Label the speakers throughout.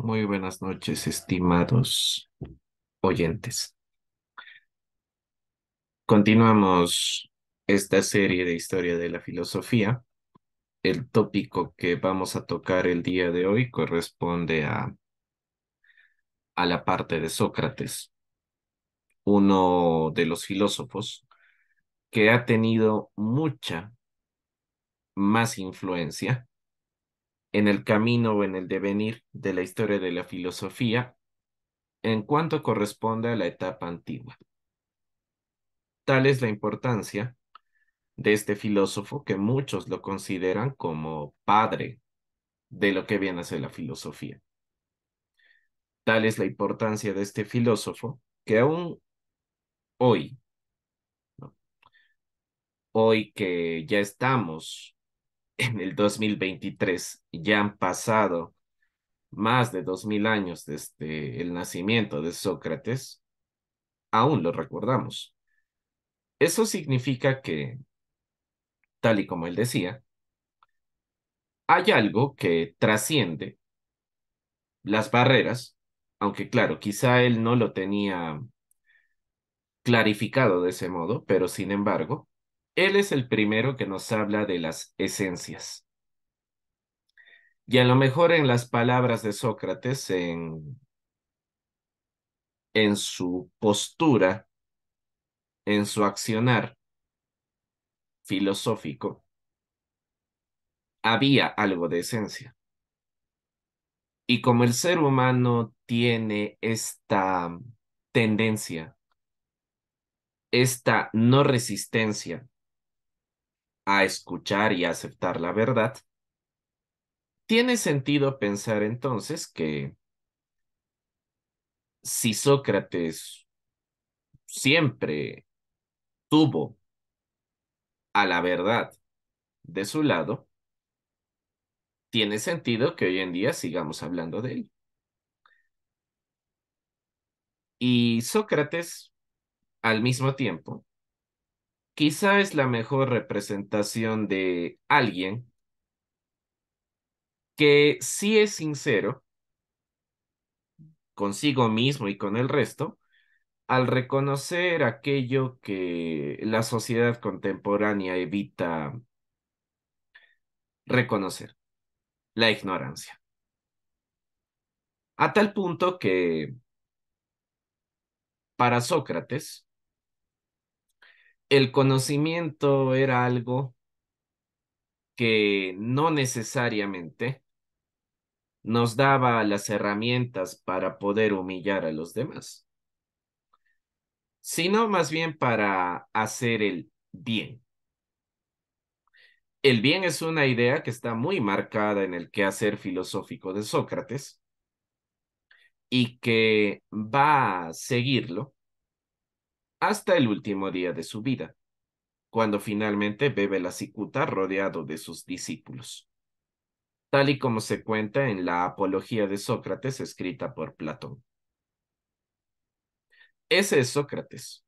Speaker 1: Muy buenas noches, estimados oyentes. Continuamos esta serie de historia de la filosofía. El tópico que vamos a tocar el día de hoy corresponde a, a la parte de Sócrates, uno de los filósofos que ha tenido mucha más influencia en el camino o en el devenir de la historia de la filosofía en cuanto corresponde a la etapa antigua. Tal es la importancia de este filósofo que muchos lo consideran como padre de lo que viene a ser la filosofía. Tal es la importancia de este filósofo que aún hoy, hoy que ya estamos en el 2023 ya han pasado más de dos mil años desde el nacimiento de Sócrates, aún lo recordamos. Eso significa que, tal y como él decía, hay algo que trasciende las barreras, aunque claro, quizá él no lo tenía clarificado de ese modo, pero sin embargo, él es el primero que nos habla de las esencias. Y a lo mejor en las palabras de Sócrates, en, en su postura, en su accionar filosófico, había algo de esencia. Y como el ser humano tiene esta tendencia, esta no resistencia a escuchar y a aceptar la verdad, tiene sentido pensar entonces que si Sócrates siempre tuvo a la verdad de su lado, tiene sentido que hoy en día sigamos hablando de él. Y Sócrates, al mismo tiempo, quizá es la mejor representación de alguien que sí es sincero consigo mismo y con el resto al reconocer aquello que la sociedad contemporánea evita reconocer, la ignorancia. A tal punto que para Sócrates, el conocimiento era algo que no necesariamente nos daba las herramientas para poder humillar a los demás, sino más bien para hacer el bien. El bien es una idea que está muy marcada en el quehacer filosófico de Sócrates y que va a seguirlo hasta el último día de su vida, cuando finalmente bebe la cicuta rodeado de sus discípulos, tal y como se cuenta en la Apología de Sócrates escrita por Platón. Ese es Sócrates.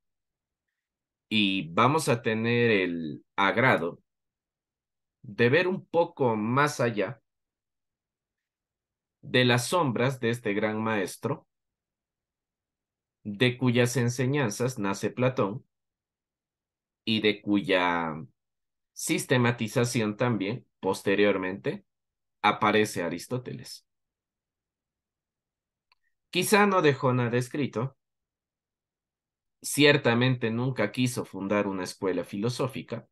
Speaker 1: Y vamos a tener el agrado de ver un poco más allá de las sombras de este gran maestro de cuyas enseñanzas nace Platón y de cuya sistematización también, posteriormente, aparece Aristóteles. Quizá no dejó nada escrito, ciertamente nunca quiso fundar una escuela filosófica,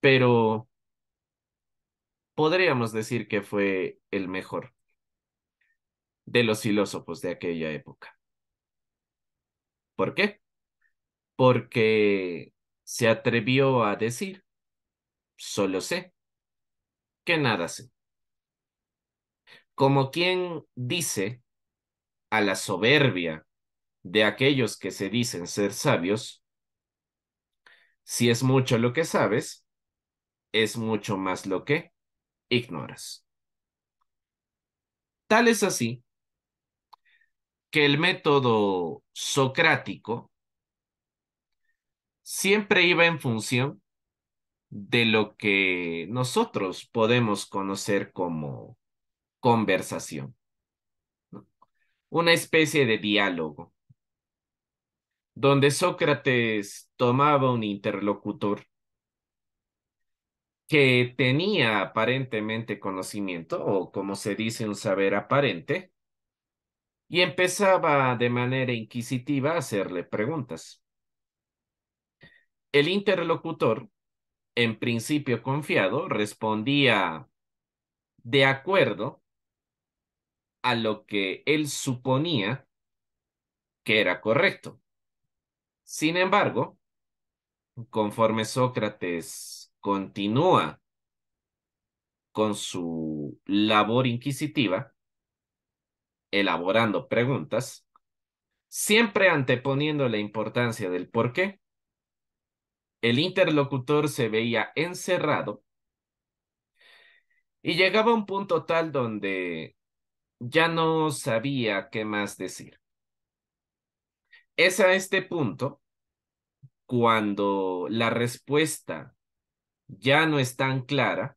Speaker 1: pero podríamos decir que fue el mejor de los filósofos de aquella época. ¿Por qué? Porque se atrevió a decir, solo sé, que nada sé. Como quien dice a la soberbia de aquellos que se dicen ser sabios, si es mucho lo que sabes, es mucho más lo que ignoras. Tal es así que el método socrático siempre iba en función de lo que nosotros podemos conocer como conversación, una especie de diálogo, donde Sócrates tomaba un interlocutor que tenía aparentemente conocimiento, o como se dice, un saber aparente, y empezaba de manera inquisitiva a hacerle preguntas. El interlocutor, en principio confiado, respondía de acuerdo a lo que él suponía que era correcto. Sin embargo, conforme Sócrates continúa con su labor inquisitiva, elaborando preguntas, siempre anteponiendo la importancia del por qué, el interlocutor se veía encerrado y llegaba a un punto tal donde ya no sabía qué más decir. Es a este punto cuando la respuesta ya no es tan clara,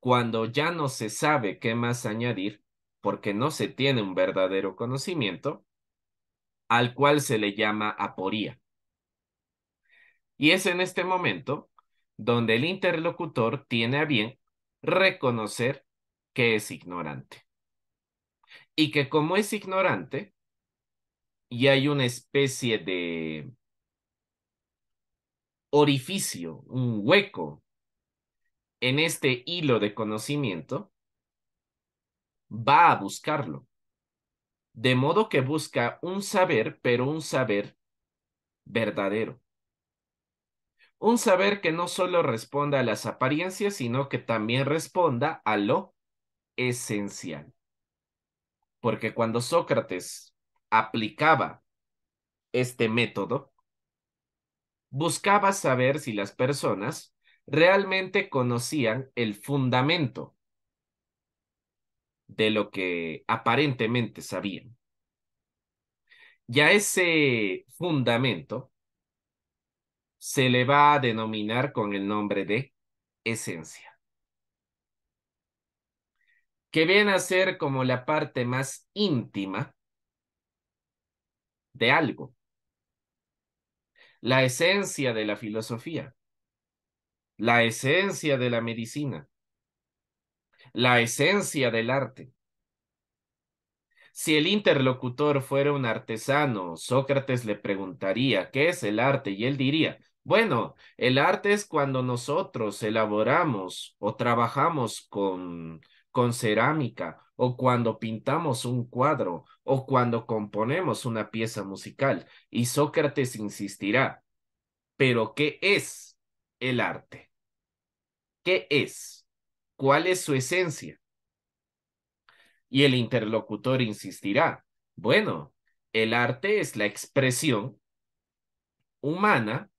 Speaker 1: cuando ya no se sabe qué más añadir, porque no se tiene un verdadero conocimiento, al cual se le llama aporía. Y es en este momento donde el interlocutor tiene a bien reconocer que es ignorante. Y que como es ignorante, y hay una especie de orificio, un hueco en este hilo de conocimiento, va a buscarlo. De modo que busca un saber, pero un saber verdadero. Un saber que no solo responda a las apariencias, sino que también responda a lo esencial. Porque cuando Sócrates aplicaba este método, buscaba saber si las personas realmente conocían el fundamento de lo que aparentemente sabían. Ya ese fundamento se le va a denominar con el nombre de esencia, que viene a ser como la parte más íntima de algo, la esencia de la filosofía, la esencia de la medicina, la esencia del arte. Si el interlocutor fuera un artesano, Sócrates le preguntaría, ¿qué es el arte? Y él diría, bueno, el arte es cuando nosotros elaboramos o trabajamos con, con cerámica, o cuando pintamos un cuadro, o cuando componemos una pieza musical. Y Sócrates insistirá, ¿pero qué es el arte? ¿Qué es? ¿Cuál es su esencia? Y el interlocutor insistirá, bueno, el arte es la expresión humana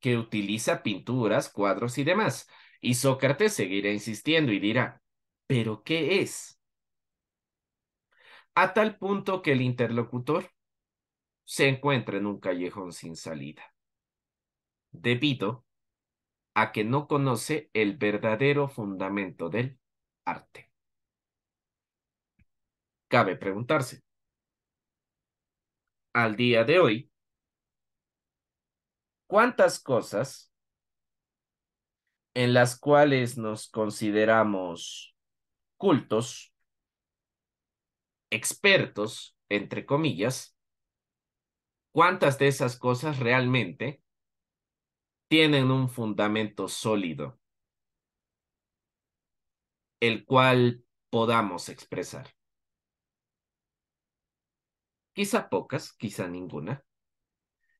Speaker 1: que utiliza pinturas, cuadros y demás. Y Sócrates seguirá insistiendo y dirá, ¿pero qué es? A tal punto que el interlocutor se encuentra en un callejón sin salida, debido a que no conoce el verdadero fundamento del arte. Cabe preguntarse, al día de hoy, ¿cuántas cosas en las cuales nos consideramos cultos, expertos, entre comillas, cuántas de esas cosas realmente tienen un fundamento sólido, el cual podamos expresar. Quizá pocas, quizá ninguna.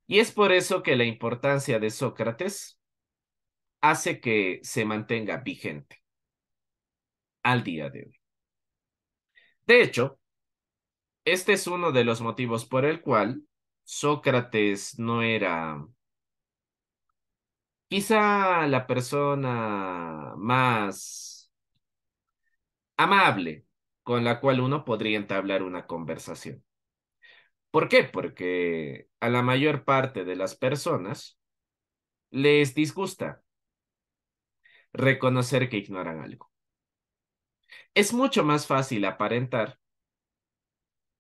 Speaker 1: Y es por eso que la importancia de Sócrates hace que se mantenga vigente al día de hoy. De hecho, este es uno de los motivos por el cual Sócrates no era quizá la persona más amable con la cual uno podría entablar una conversación. ¿Por qué? Porque a la mayor parte de las personas les disgusta reconocer que ignoran algo. Es mucho más fácil aparentar,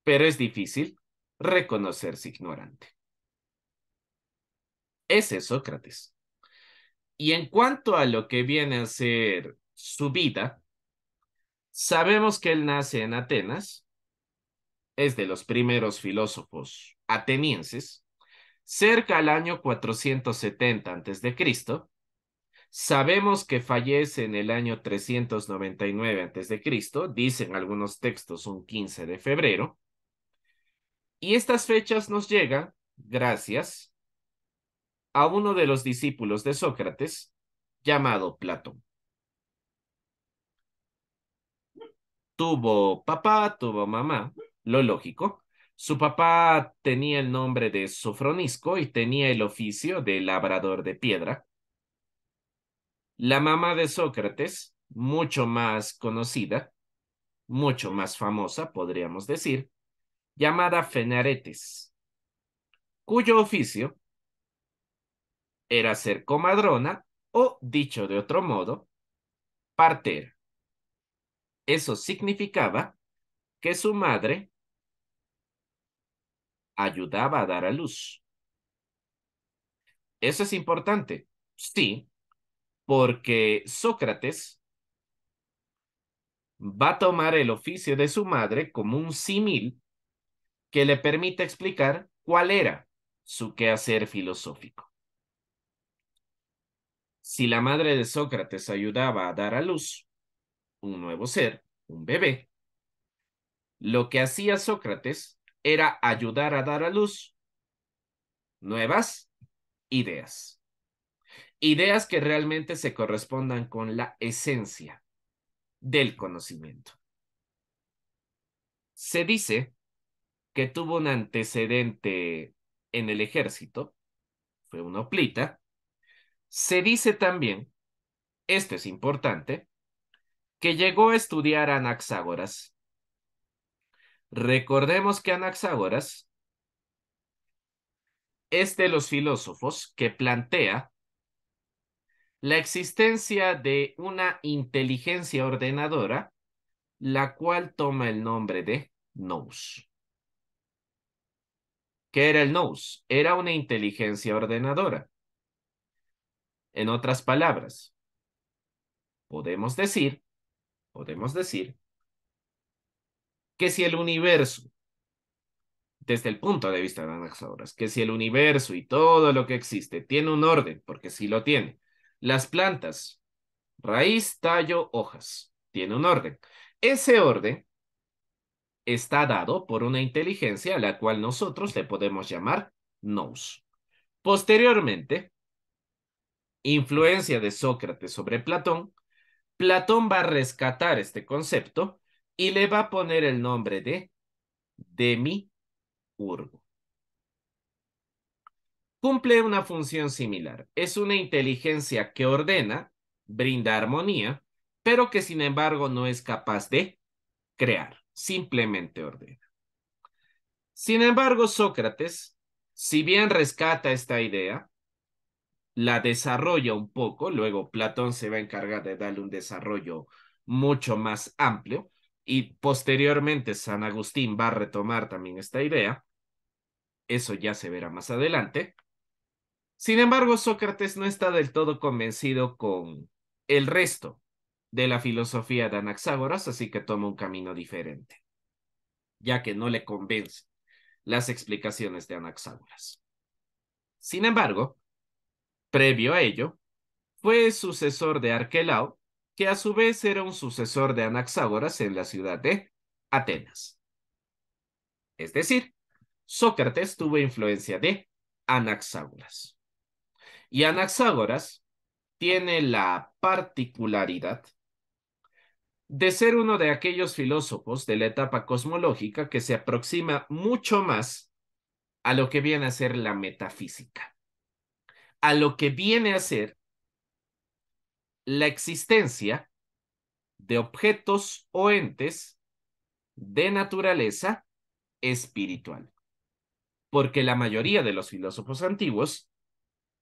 Speaker 1: pero es difícil reconocerse ignorante. Ese es Sócrates. Y en cuanto a lo que viene a ser su vida, sabemos que él nace en Atenas, es de los primeros filósofos atenienses, cerca al año 470 a.C., Sabemos que fallece en el año 399 a.C., dicen algunos textos un 15 de febrero, y estas fechas nos llegan gracias a uno de los discípulos de Sócrates llamado Platón. Tuvo papá, tuvo mamá, lo lógico. Su papá tenía el nombre de Sofronisco y tenía el oficio de labrador de piedra. La mamá de Sócrates, mucho más conocida, mucho más famosa, podríamos decir, llamada Fenaretes, cuyo oficio era ser comadrona o, dicho de otro modo, partera. Eso significaba que su madre ayudaba a dar a luz. Eso es importante, sí, porque Sócrates va a tomar el oficio de su madre como un símil que le permite explicar cuál era su quehacer filosófico. Si la madre de Sócrates ayudaba a dar a luz un nuevo ser, un bebé, lo que hacía Sócrates era ayudar a dar a luz nuevas ideas. Ideas que realmente se correspondan con la esencia del conocimiento. Se dice que tuvo un antecedente en el ejército, fue una oplita. Se dice también, esto es importante, que llegó a estudiar a Anaxágoras. Recordemos que Anaxágoras es de los filósofos que plantea la existencia de una inteligencia ordenadora, la cual toma el nombre de nous. ¿Qué era el nous? Era una inteligencia ordenadora. En otras palabras, podemos decir, podemos decir que si el universo, desde el punto de vista de Anaxagoras, que si el universo y todo lo que existe tiene un orden, porque sí lo tiene, las plantas, raíz, tallo, hojas, tiene un orden. Ese orden está dado por una inteligencia a la cual nosotros le podemos llamar nous. Posteriormente, influencia de Sócrates sobre Platón, Platón va a rescatar este concepto y le va a poner el nombre de demiurgo. Cumple una función similar. Es una inteligencia que ordena, brinda armonía, pero que sin embargo no es capaz de crear simplemente ordena. Sin embargo, Sócrates, si bien rescata esta idea, la desarrolla un poco, luego Platón se va a encargar de darle un desarrollo mucho más amplio y posteriormente San Agustín va a retomar también esta idea. Eso ya se verá más adelante. Sin embargo, Sócrates no está del todo convencido con el resto de la filosofía de Anaxágoras, así que toma un camino diferente, ya que no le convence las explicaciones de Anaxágoras. Sin embargo, previo a ello, fue sucesor de Arquelao, que a su vez era un sucesor de Anaxágoras en la ciudad de Atenas. Es decir, Sócrates tuvo influencia de Anaxágoras. Y Anaxágoras tiene la particularidad de ser uno de aquellos filósofos de la etapa cosmológica que se aproxima mucho más a lo que viene a ser la metafísica, a lo que viene a ser la existencia de objetos o entes de naturaleza espiritual. Porque la mayoría de los filósofos antiguos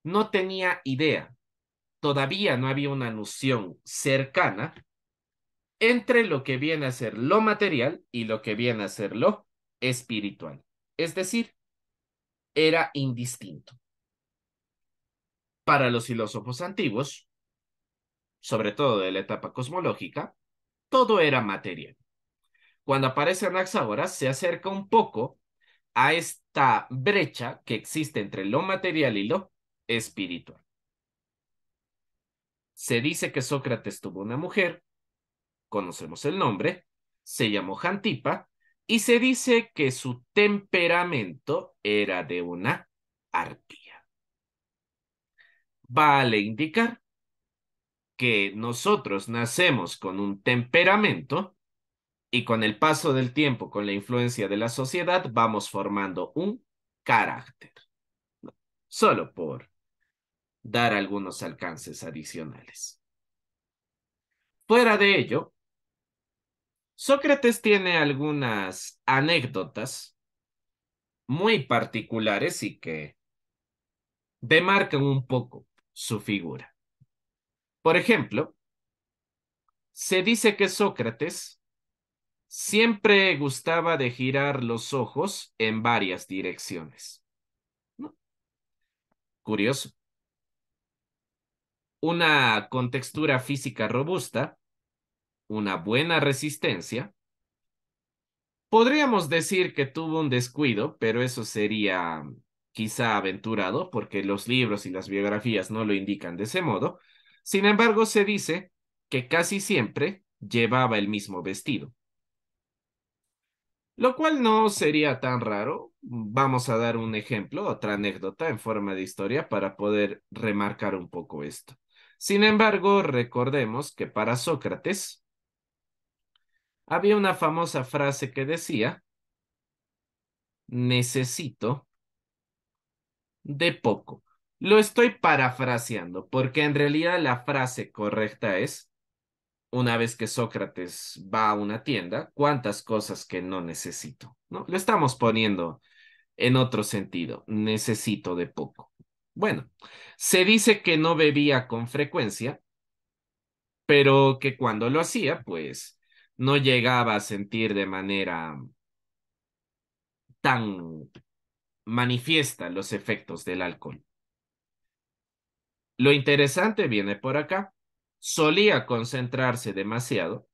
Speaker 1: no tenía idea, todavía no había una noción cercana entre lo que viene a ser lo material y lo que viene a ser lo espiritual. Es decir, era indistinto. Para los filósofos antiguos, sobre todo de la etapa cosmológica, todo era material. Cuando aparece Anaxágoras, se acerca un poco a esta brecha que existe entre lo material y lo espiritual. Se dice que Sócrates tuvo una mujer, conocemos el nombre, se llamó Jantipa, y se dice que su temperamento era de una arpía. Vale indicar que nosotros nacemos con un temperamento y con el paso del tiempo, con la influencia de la sociedad, vamos formando un carácter. Solo por dar algunos alcances adicionales. Fuera de ello, Sócrates tiene algunas anécdotas muy particulares y que demarcan un poco su figura. Por ejemplo, se dice que Sócrates siempre gustaba de girar los ojos en varias direcciones. Curioso. Una contextura física robusta, una buena resistencia. Podríamos decir que tuvo un descuido, pero eso sería quizá aventurado porque los libros y las biografías no lo indican de ese modo. Sin embargo, se dice que casi siempre llevaba el mismo vestido lo cual no sería tan raro. Vamos a dar un ejemplo, otra anécdota en forma de historia para poder remarcar un poco esto. Sin embargo, recordemos que para Sócrates había una famosa frase que decía, necesito de poco. Lo estoy parafraseando porque en realidad la frase correcta es, una vez que Sócrates va a una tienda, cuántas cosas que no necesito, ¿no? Lo estamos poniendo en otro sentido, necesito de poco. Bueno, se dice que no bebía con frecuencia, pero que cuando lo hacía, pues no llegaba a sentir de manera tan manifiesta los efectos del alcohol. Lo interesante viene por acá solía concentrarse demasiado,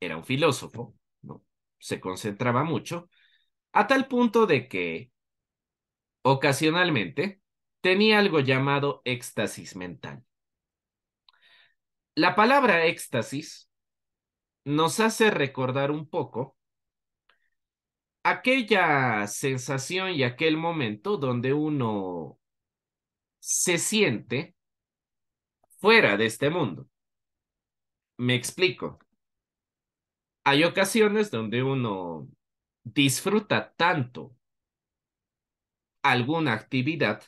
Speaker 1: era un filósofo, ¿no? Se concentraba mucho, a tal punto de que ocasionalmente tenía algo llamado éxtasis mental. La palabra éxtasis nos hace recordar un poco aquella sensación y aquel momento donde uno se siente fuera de este mundo. Me explico. Hay ocasiones donde uno disfruta tanto alguna actividad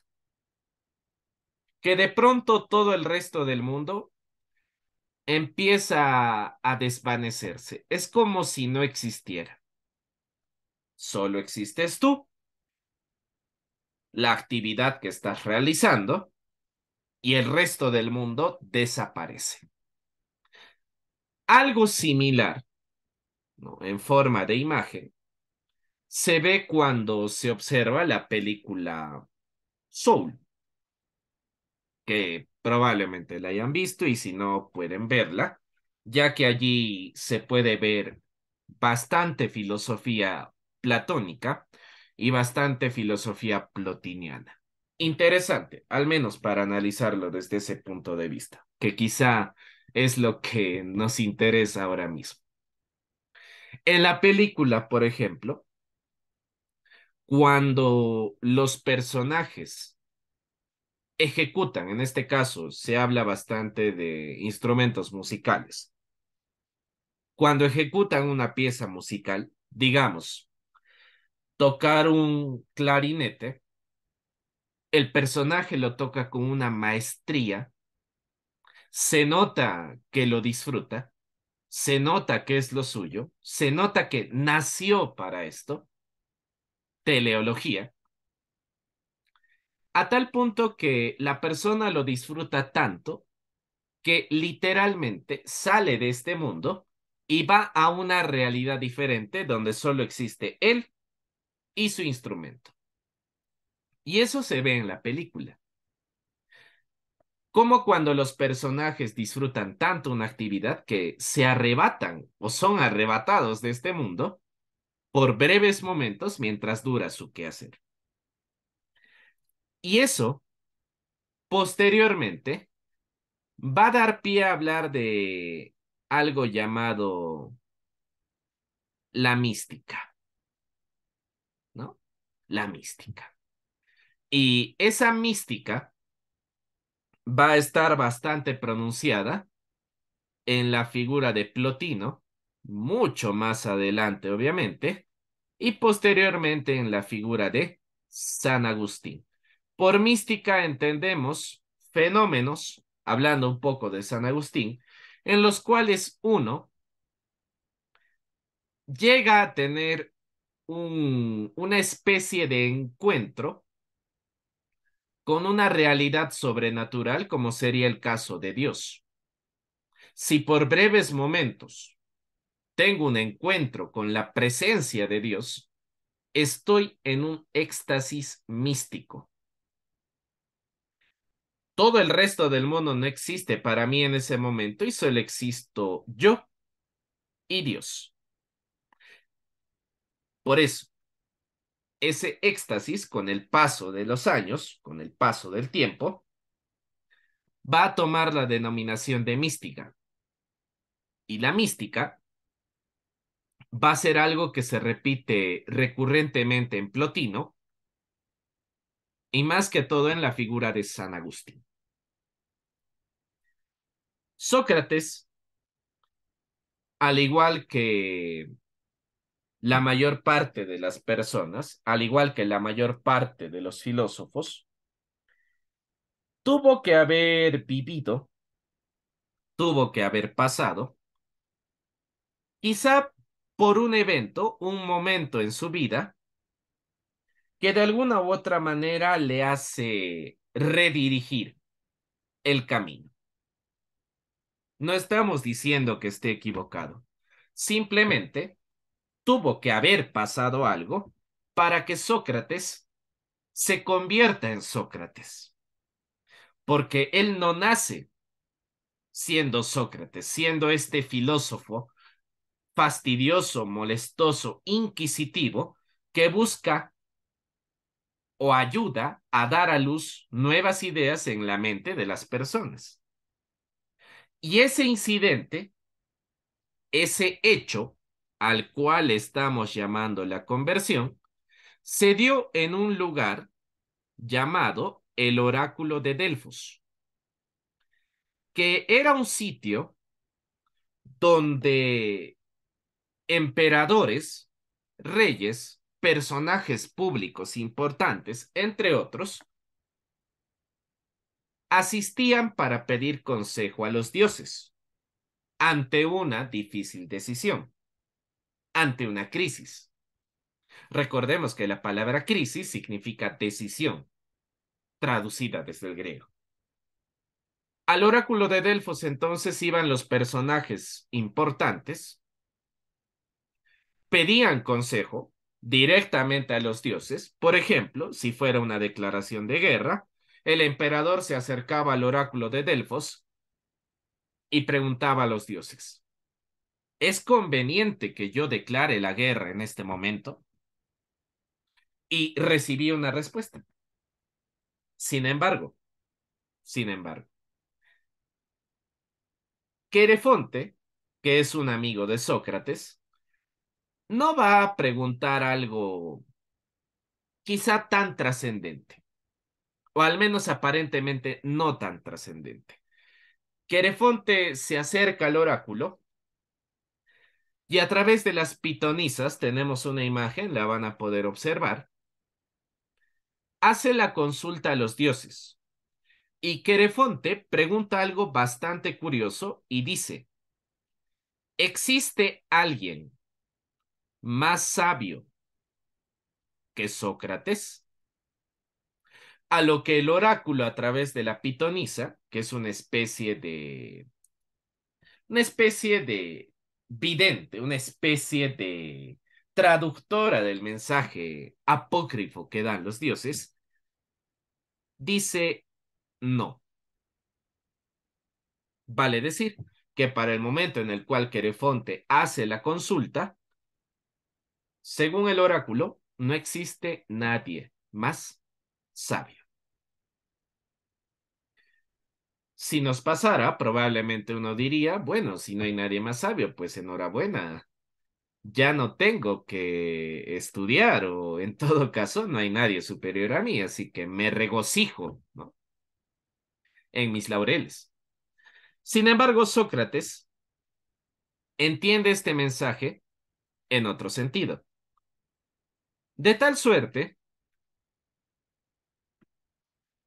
Speaker 1: que de pronto todo el resto del mundo empieza a desvanecerse. Es como si no existiera. Solo existes tú, la actividad que estás realizando y el resto del mundo desaparece. Algo similar, en forma de imagen, se ve cuando se observa la película Soul, que probablemente la hayan visto y si no pueden verla, ya que allí se puede ver bastante filosofía platónica y bastante filosofía plotiniana interesante, al menos para analizarlo desde ese punto de vista, que quizá es lo que nos interesa ahora mismo. En la película, por ejemplo, cuando los personajes ejecutan, en este caso se habla bastante de instrumentos musicales, cuando ejecutan una pieza musical, digamos, tocar un clarinete, el personaje lo toca con una maestría, se nota que lo disfruta, se nota que es lo suyo, se nota que nació para esto, teleología, a tal punto que la persona lo disfruta tanto que literalmente sale de este mundo y va a una realidad diferente donde solo existe él y su instrumento. Y eso se ve en la película. Como cuando los personajes disfrutan tanto una actividad que se arrebatan o son arrebatados de este mundo por breves momentos mientras dura su quehacer. Y eso, posteriormente, va a dar pie a hablar de algo llamado la mística. La mística. Y esa mística va a estar bastante pronunciada en la figura de Plotino, mucho más adelante, obviamente, y posteriormente en la figura de San Agustín. Por mística entendemos fenómenos, hablando un poco de San Agustín, en los cuales uno llega a tener un, una especie de encuentro con una realidad sobrenatural como sería el caso de Dios. Si por breves momentos tengo un encuentro con la presencia de Dios, estoy en un éxtasis místico. Todo el resto del mundo no existe para mí en ese momento y solo existo yo y Dios. Por eso, ese éxtasis con el paso de los años, con el paso del tiempo, va a tomar la denominación de mística. Y la mística va a ser algo que se repite recurrentemente en Plotino y más que todo en la figura de San Agustín. Sócrates, al igual que la mayor parte de las personas, al igual que la mayor parte de los filósofos, tuvo que haber vivido, tuvo que haber pasado, quizá por un evento, un momento en su vida, que de alguna u otra manera le hace redirigir el camino. No estamos diciendo que esté equivocado. Simplemente tuvo que haber pasado algo para que Sócrates se convierta en Sócrates. Porque él no nace siendo Sócrates, siendo este filósofo fastidioso, molestoso, inquisitivo, que busca o ayuda a dar a luz nuevas ideas en la mente de las personas. Y ese incidente, ese hecho, al cual estamos llamando la conversión, se dio en un lugar llamado el oráculo de Delfos, que era un sitio donde emperadores, reyes, personajes públicos importantes, entre otros, asistían para pedir consejo a los dioses ante una difícil decisión ante una crisis. Recordemos que la palabra crisis significa decisión, traducida desde el griego. Al oráculo de Delfos entonces iban los personajes importantes, pedían consejo directamente a los dioses, por ejemplo, si fuera una declaración de guerra, el emperador se acercaba al oráculo de Delfos y preguntaba a los dioses, ¿Es conveniente que yo declare la guerra en este momento? Y recibí una respuesta. Sin embargo, sin embargo, Querefonte, que es un amigo de Sócrates, no va a preguntar algo quizá tan trascendente, o al menos aparentemente no tan trascendente. Querefonte se acerca al oráculo y a través de las pitonisas tenemos una imagen, la van a poder observar. Hace la consulta a los dioses. Y Querefonte pregunta algo bastante curioso y dice, ¿existe alguien más sabio que Sócrates? a lo que el oráculo a través de la pitonisa, que es una especie de una especie de vidente, una especie de traductora del mensaje apócrifo que dan los dioses, dice no. Vale decir que para el momento en el cual Querefonte hace la consulta, según el oráculo, no existe nadie más sabio. Si nos pasara, probablemente uno diría, bueno, si no hay nadie más sabio, pues enhorabuena. Ya no tengo que estudiar o en todo caso no hay nadie superior a mí, así que me regocijo ¿no? en mis laureles. Sin embargo, Sócrates entiende este mensaje en otro sentido. De tal suerte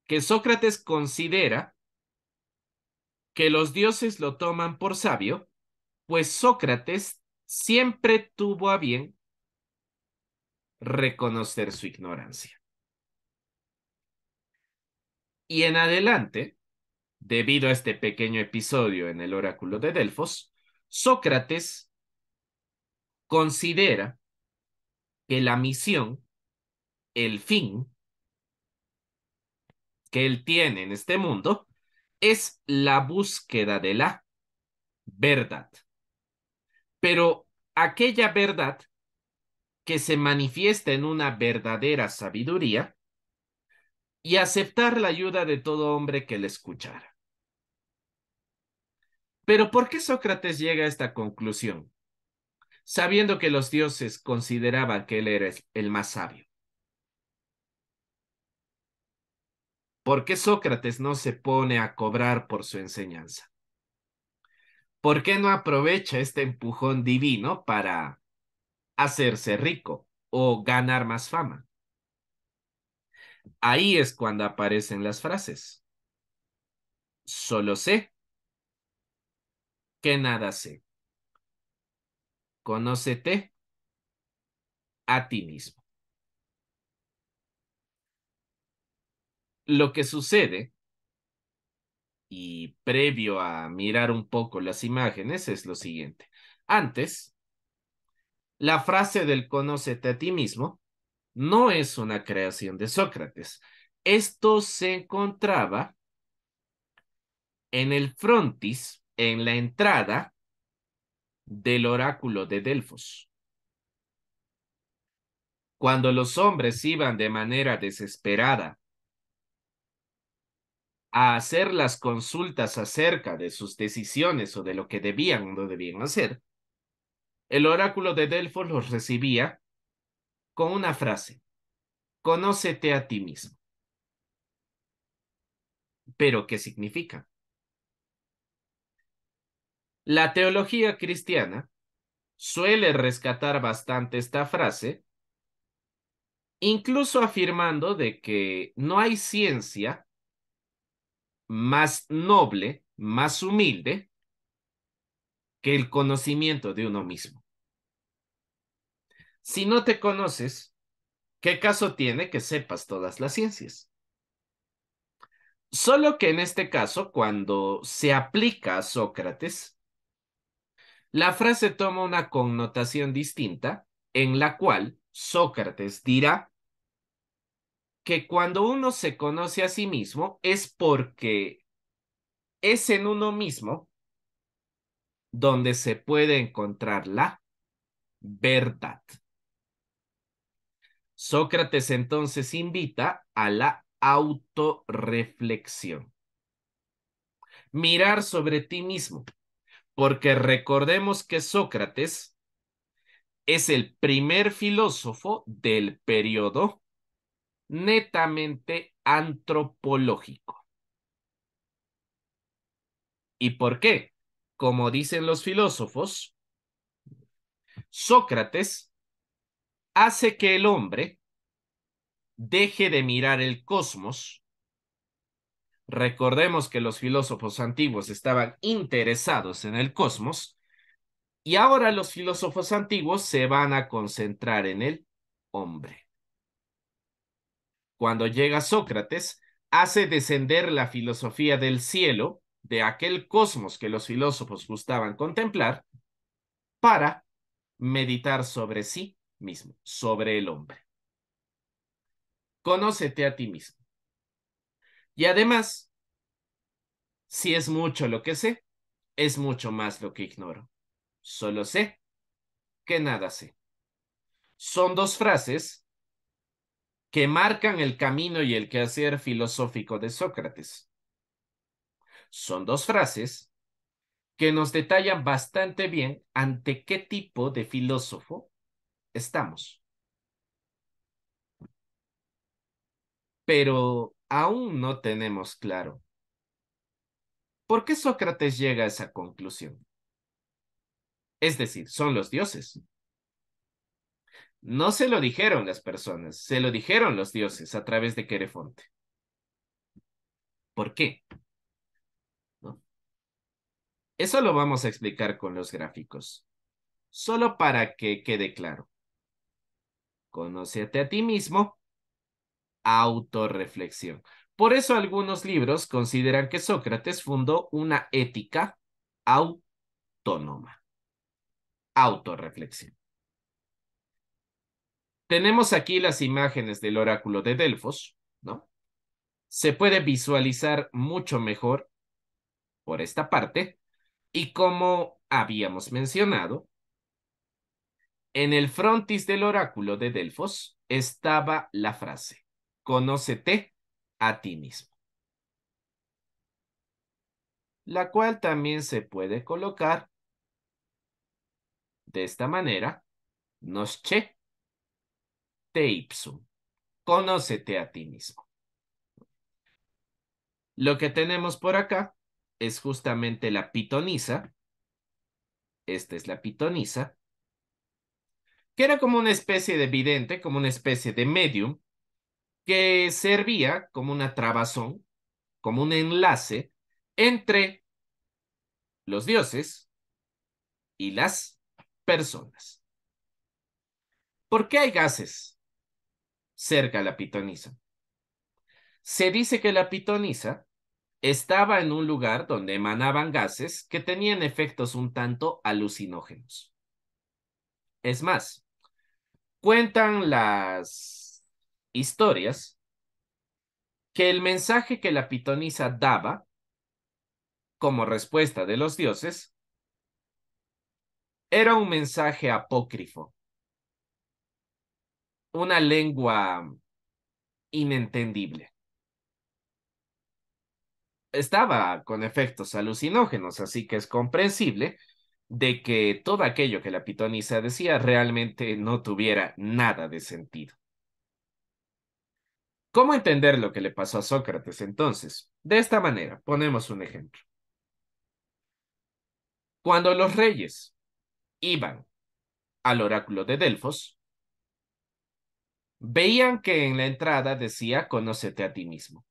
Speaker 1: que Sócrates considera que los dioses lo toman por sabio, pues Sócrates siempre tuvo a bien reconocer su ignorancia. Y en adelante, debido a este pequeño episodio en el oráculo de Delfos, Sócrates considera que la misión, el fin que él tiene en este mundo, es la búsqueda de la verdad. Pero aquella verdad que se manifiesta en una verdadera sabiduría y aceptar la ayuda de todo hombre que le escuchara. Pero ¿por qué Sócrates llega a esta conclusión? Sabiendo que los dioses consideraban que él era el más sabio. ¿Por qué Sócrates no se pone a cobrar por su enseñanza? ¿Por qué no aprovecha este empujón divino para hacerse rico o ganar más fama? Ahí es cuando aparecen las frases. Solo sé que nada sé. Conócete a ti mismo. Lo que sucede, y previo a mirar un poco las imágenes, es lo siguiente. Antes, la frase del conócete a ti mismo no es una creación de Sócrates. Esto se encontraba en el frontis, en la entrada del oráculo de Delfos. Cuando los hombres iban de manera desesperada a hacer las consultas acerca de sus decisiones o de lo que debían o no debían hacer, el oráculo de Delfos los recibía con una frase, conócete a ti mismo. ¿Pero qué significa? La teología cristiana suele rescatar bastante esta frase, incluso afirmando de que no hay ciencia más noble, más humilde que el conocimiento de uno mismo. Si no te conoces, ¿qué caso tiene que sepas todas las ciencias? Solo que en este caso, cuando se aplica a Sócrates, la frase toma una connotación distinta en la cual Sócrates dirá que cuando uno se conoce a sí mismo es porque es en uno mismo donde se puede encontrar la verdad. Sócrates entonces invita a la autorreflexión. Mirar sobre ti mismo, porque recordemos que Sócrates es el primer filósofo del periodo netamente antropológico. ¿Y por qué? Como dicen los filósofos, Sócrates hace que el hombre deje de mirar el cosmos. Recordemos que los filósofos antiguos estaban interesados en el cosmos y ahora los filósofos antiguos se van a concentrar en el hombre. Cuando llega Sócrates, hace descender la filosofía del cielo, de aquel cosmos que los filósofos gustaban contemplar, para meditar sobre sí mismo, sobre el hombre. Conócete a ti mismo. Y además, si es mucho lo que sé, es mucho más lo que ignoro. Solo sé que nada sé. Son dos frases que marcan el camino y el quehacer filosófico de Sócrates. Son dos frases que nos detallan bastante bien ante qué tipo de filósofo estamos. Pero aún no tenemos claro por qué Sócrates llega a esa conclusión. Es decir, son los dioses. No se lo dijeron las personas, se lo dijeron los dioses a través de Querefonte. ¿Por qué? Eso lo vamos a explicar con los gráficos. Solo para que quede claro. Conócete a ti mismo. Autorreflexión. Por eso algunos libros consideran que Sócrates fundó una ética autónoma. Autorreflexión. Tenemos aquí las imágenes del oráculo de Delfos, ¿no? Se puede visualizar mucho mejor por esta parte y como habíamos mencionado, en el frontis del oráculo de Delfos estaba la frase, conócete a ti mismo, la cual también se puede colocar de esta manera, nosche te conócete a ti mismo. Lo que tenemos por acá es justamente la pitonisa. Esta es la pitonisa. Que era como una especie de vidente, como una especie de medium, que servía como una trabazón, como un enlace entre los dioses y las personas. ¿Por qué hay gases cerca de la pitonisa? Se dice que la pitonisa estaba en un lugar donde emanaban gases que tenían efectos un tanto alucinógenos. Es más, cuentan las historias que el mensaje que la pitonisa daba como respuesta de los dioses era un mensaje apócrifo, una lengua inentendible estaba con efectos alucinógenos, así que es comprensible de que todo aquello que la pitonisa decía realmente no tuviera nada de sentido. ¿Cómo entender lo que le pasó a Sócrates entonces? De esta manera, ponemos un ejemplo. Cuando los reyes iban al oráculo de Delfos, veían que en la entrada decía, conócete a ti mismo.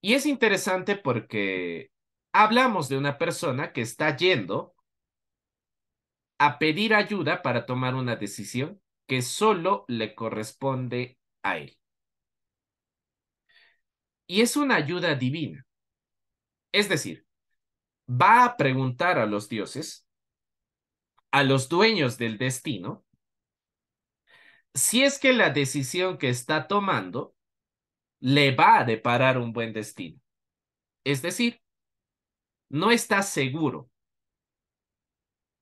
Speaker 1: Y es interesante porque hablamos de una persona que está yendo a pedir ayuda para tomar una decisión que solo le corresponde a él. Y es una ayuda divina. Es decir, va a preguntar a los dioses, a los dueños del destino, si es que la decisión que está tomando le va a deparar un buen destino. Es decir, no está seguro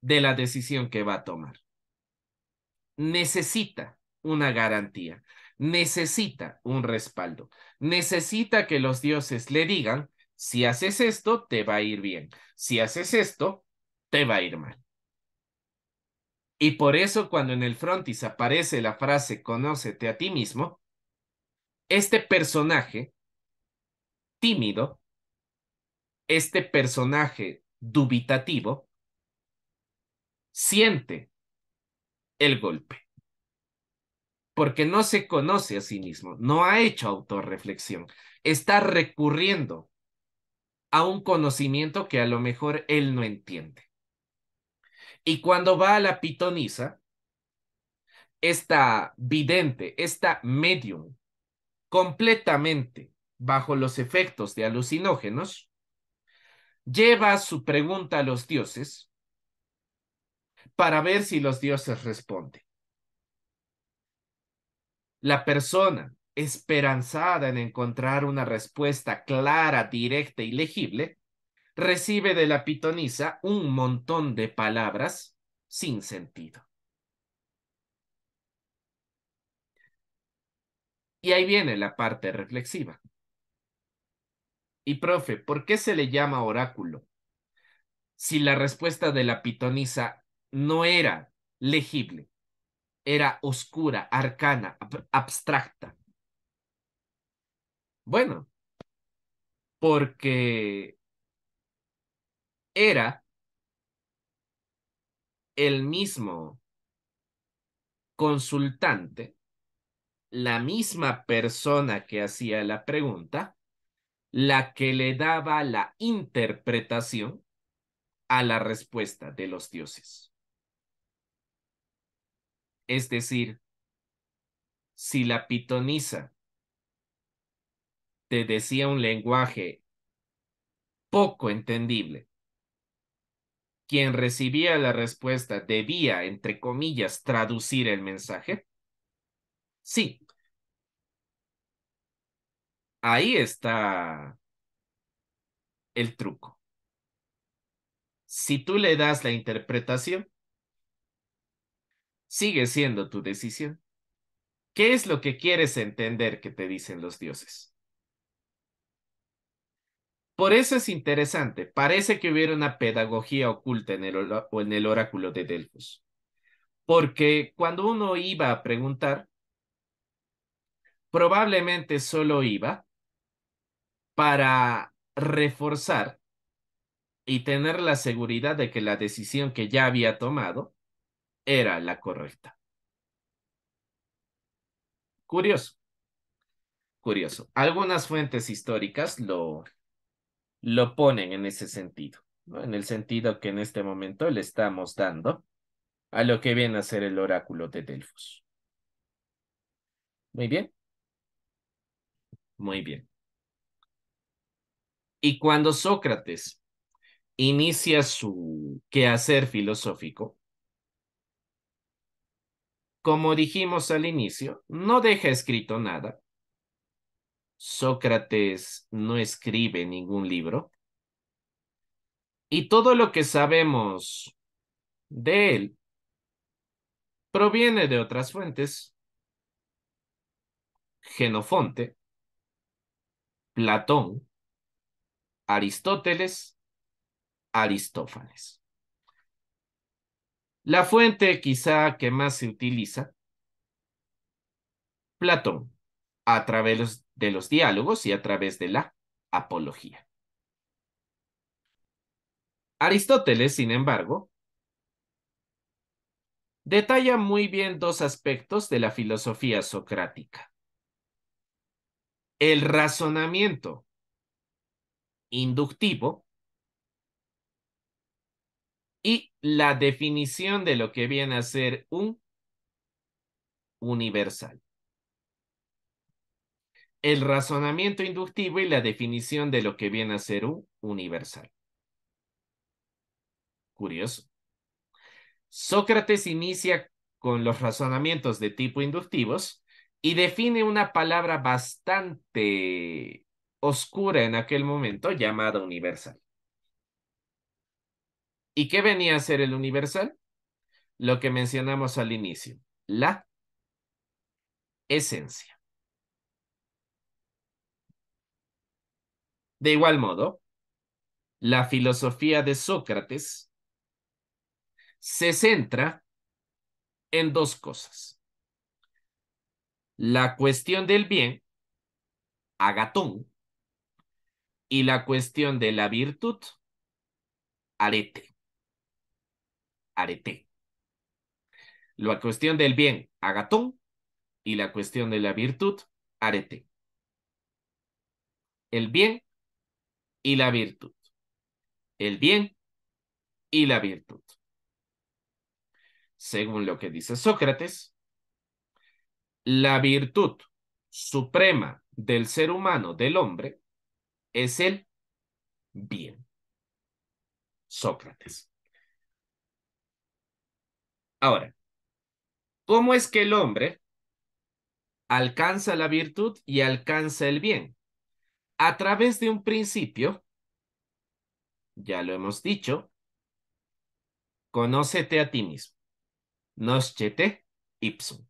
Speaker 1: de la decisión que va a tomar. Necesita una garantía, necesita un respaldo, necesita que los dioses le digan, si haces esto, te va a ir bien, si haces esto, te va a ir mal. Y por eso cuando en el frontis aparece la frase conócete a ti mismo, este personaje tímido, este personaje dubitativo, siente el golpe. Porque no se conoce a sí mismo, no ha hecho autorreflexión, está recurriendo a un conocimiento que a lo mejor él no entiende. Y cuando va a la pitonisa, esta vidente, esta medium, completamente bajo los efectos de alucinógenos, lleva su pregunta a los dioses para ver si los dioses responden. La persona esperanzada en encontrar una respuesta clara, directa y legible, recibe de la pitonisa un montón de palabras sin sentido. Y ahí viene la parte reflexiva. Y profe, ¿por qué se le llama oráculo? Si la respuesta de la pitonisa no era legible, era oscura, arcana, abstracta. Bueno, porque era el mismo consultante, la misma persona que hacía la pregunta, la que le daba la interpretación a la respuesta de los dioses. Es decir, si la pitonisa te decía un lenguaje poco entendible, quien recibía la respuesta debía, entre comillas, traducir el mensaje? Sí. Ahí está el truco. Si tú le das la interpretación, sigue siendo tu decisión. ¿Qué es lo que quieres entender que te dicen los dioses? Por eso es interesante. Parece que hubiera una pedagogía oculta en el, en el oráculo de Delfos. Porque cuando uno iba a preguntar, probablemente solo iba para reforzar y tener la seguridad de que la decisión que ya había tomado era la correcta. Curioso. Curioso. Algunas fuentes históricas lo, lo ponen en ese sentido, en el sentido que en este momento le estamos dando a lo que viene a ser el oráculo de Delfos. Muy bien. Muy bien. Y cuando Sócrates inicia su quehacer filosófico, como dijimos al inicio, no deja escrito nada, Sócrates no escribe ningún libro. Y todo lo que sabemos de él proviene de otras fuentes. Genofonte, Platón, Aristóteles, Aristófanes. La fuente quizá que más se utiliza, Platón a través de los diálogos y a través de la apología. Aristóteles, sin embargo, detalla muy bien dos aspectos de la filosofía socrática. El razonamiento inductivo y la definición de lo que viene a ser un universal el razonamiento inductivo y la definición de lo que viene a ser un universal. Curioso. Sócrates inicia con los razonamientos de tipo inductivos y define una palabra bastante oscura en aquel momento llamada universal. ¿Y qué venía a ser el universal? Lo que mencionamos al inicio, la esencia. De igual modo, la filosofía de Sócrates se centra en dos cosas. La cuestión del bien, agatón, y la cuestión de la virtud, arete. Arete. La cuestión del bien, agatón, y la cuestión de la virtud, arete. El bien y la virtud. El bien y la virtud. Según lo que dice Sócrates, la virtud suprema del ser humano, del hombre, es el bien. Sócrates. Ahora, ¿cómo es que el hombre alcanza la virtud y alcanza el bien? A través de un principio, ya lo hemos dicho, conócete a ti mismo. Noscete ipsum.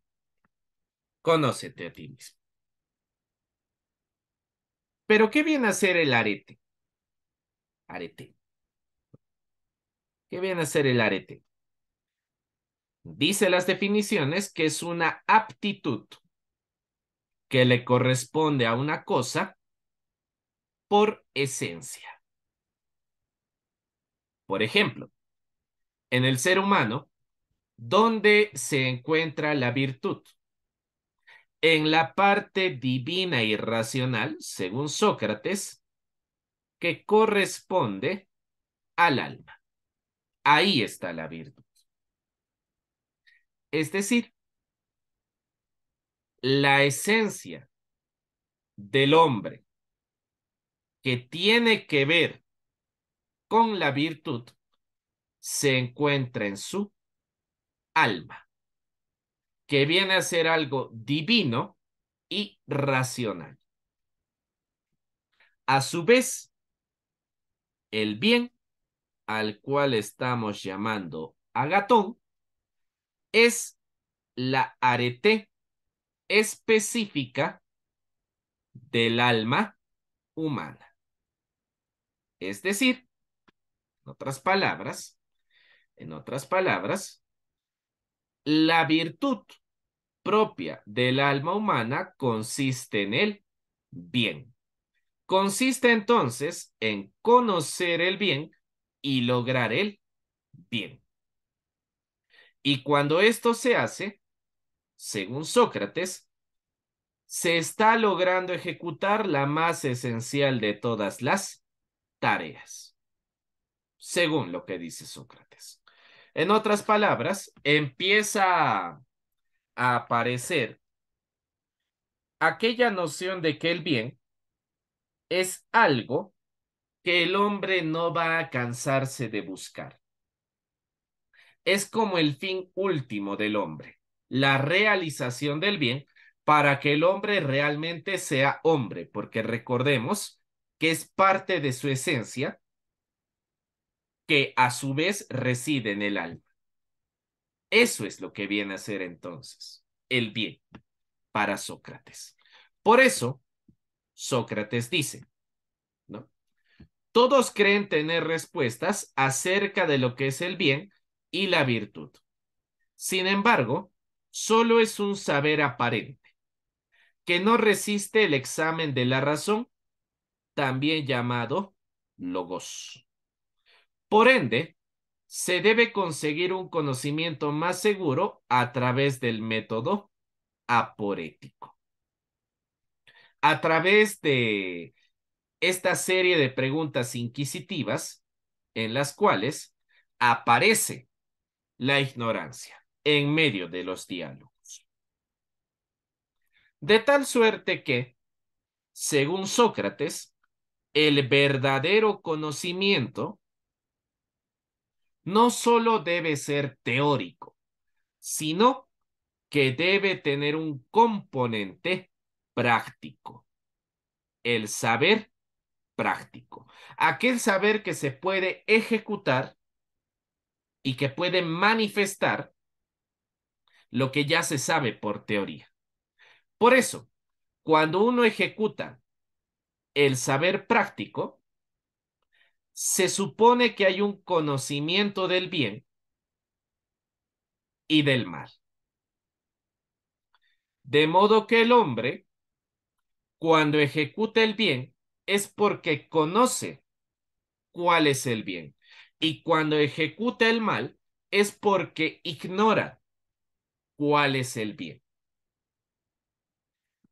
Speaker 1: Conócete a ti mismo. Pero, ¿qué viene a ser el arete? Arete. ¿Qué viene a ser el arete? Dice las definiciones que es una aptitud que le corresponde a una cosa por esencia. Por ejemplo, en el ser humano, ¿dónde se encuentra la virtud? En la parte divina y racional, según Sócrates, que corresponde al alma. Ahí está la virtud. Es decir, la esencia del hombre que tiene que ver con la virtud se encuentra en su alma, que viene a ser algo divino y racional. A su vez, el bien al cual estamos llamando agatón es la arete específica del alma humana. Es decir, en otras palabras, en otras palabras, la virtud propia del alma humana consiste en el bien. Consiste entonces en conocer el bien y lograr el bien. Y cuando esto se hace, según Sócrates, se está logrando ejecutar la más esencial de todas las tareas, según lo que dice Sócrates. En otras palabras, empieza a aparecer aquella noción de que el bien es algo que el hombre no va a cansarse de buscar. Es como el fin último del hombre, la realización del bien para que el hombre realmente sea hombre, porque recordemos que es parte de su esencia que a su vez reside en el alma. Eso es lo que viene a ser entonces el bien para Sócrates. Por eso, Sócrates dice, ¿no? Todos creen tener respuestas acerca de lo que es el bien y la virtud. Sin embargo, solo es un saber aparente, que no resiste el examen de la razón, también llamado logos. Por ende, se debe conseguir un conocimiento más seguro a través del método aporético. A través de esta serie de preguntas inquisitivas en las cuales aparece la ignorancia en medio de los diálogos. De tal suerte que, según Sócrates, el verdadero conocimiento no solo debe ser teórico, sino que debe tener un componente práctico. El saber práctico. Aquel saber que se puede ejecutar y que puede manifestar lo que ya se sabe por teoría. Por eso, cuando uno ejecuta el saber práctico, se supone que hay un conocimiento del bien y del mal. De modo que el hombre, cuando ejecuta el bien, es porque conoce cuál es el bien. Y cuando ejecuta el mal, es porque ignora cuál es el bien.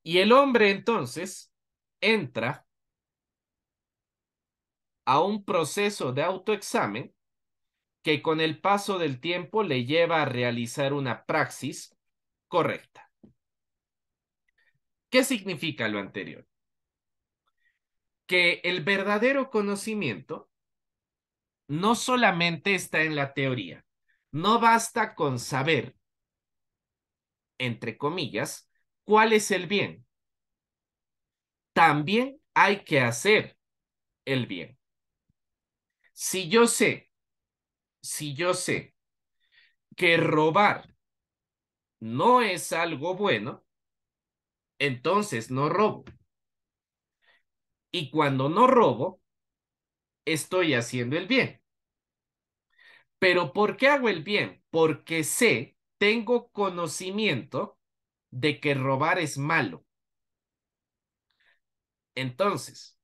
Speaker 1: Y el hombre entonces entra a un proceso de autoexamen que con el paso del tiempo le lleva a realizar una praxis correcta. ¿Qué significa lo anterior? Que el verdadero conocimiento no solamente está en la teoría, no basta con saber, entre comillas, cuál es el bien. También hay que hacer el bien. Si yo sé, si yo sé que robar no es algo bueno, entonces no robo. Y cuando no robo, estoy haciendo el bien. Pero ¿por qué hago el bien? Porque sé, tengo conocimiento de que robar es malo. Entonces,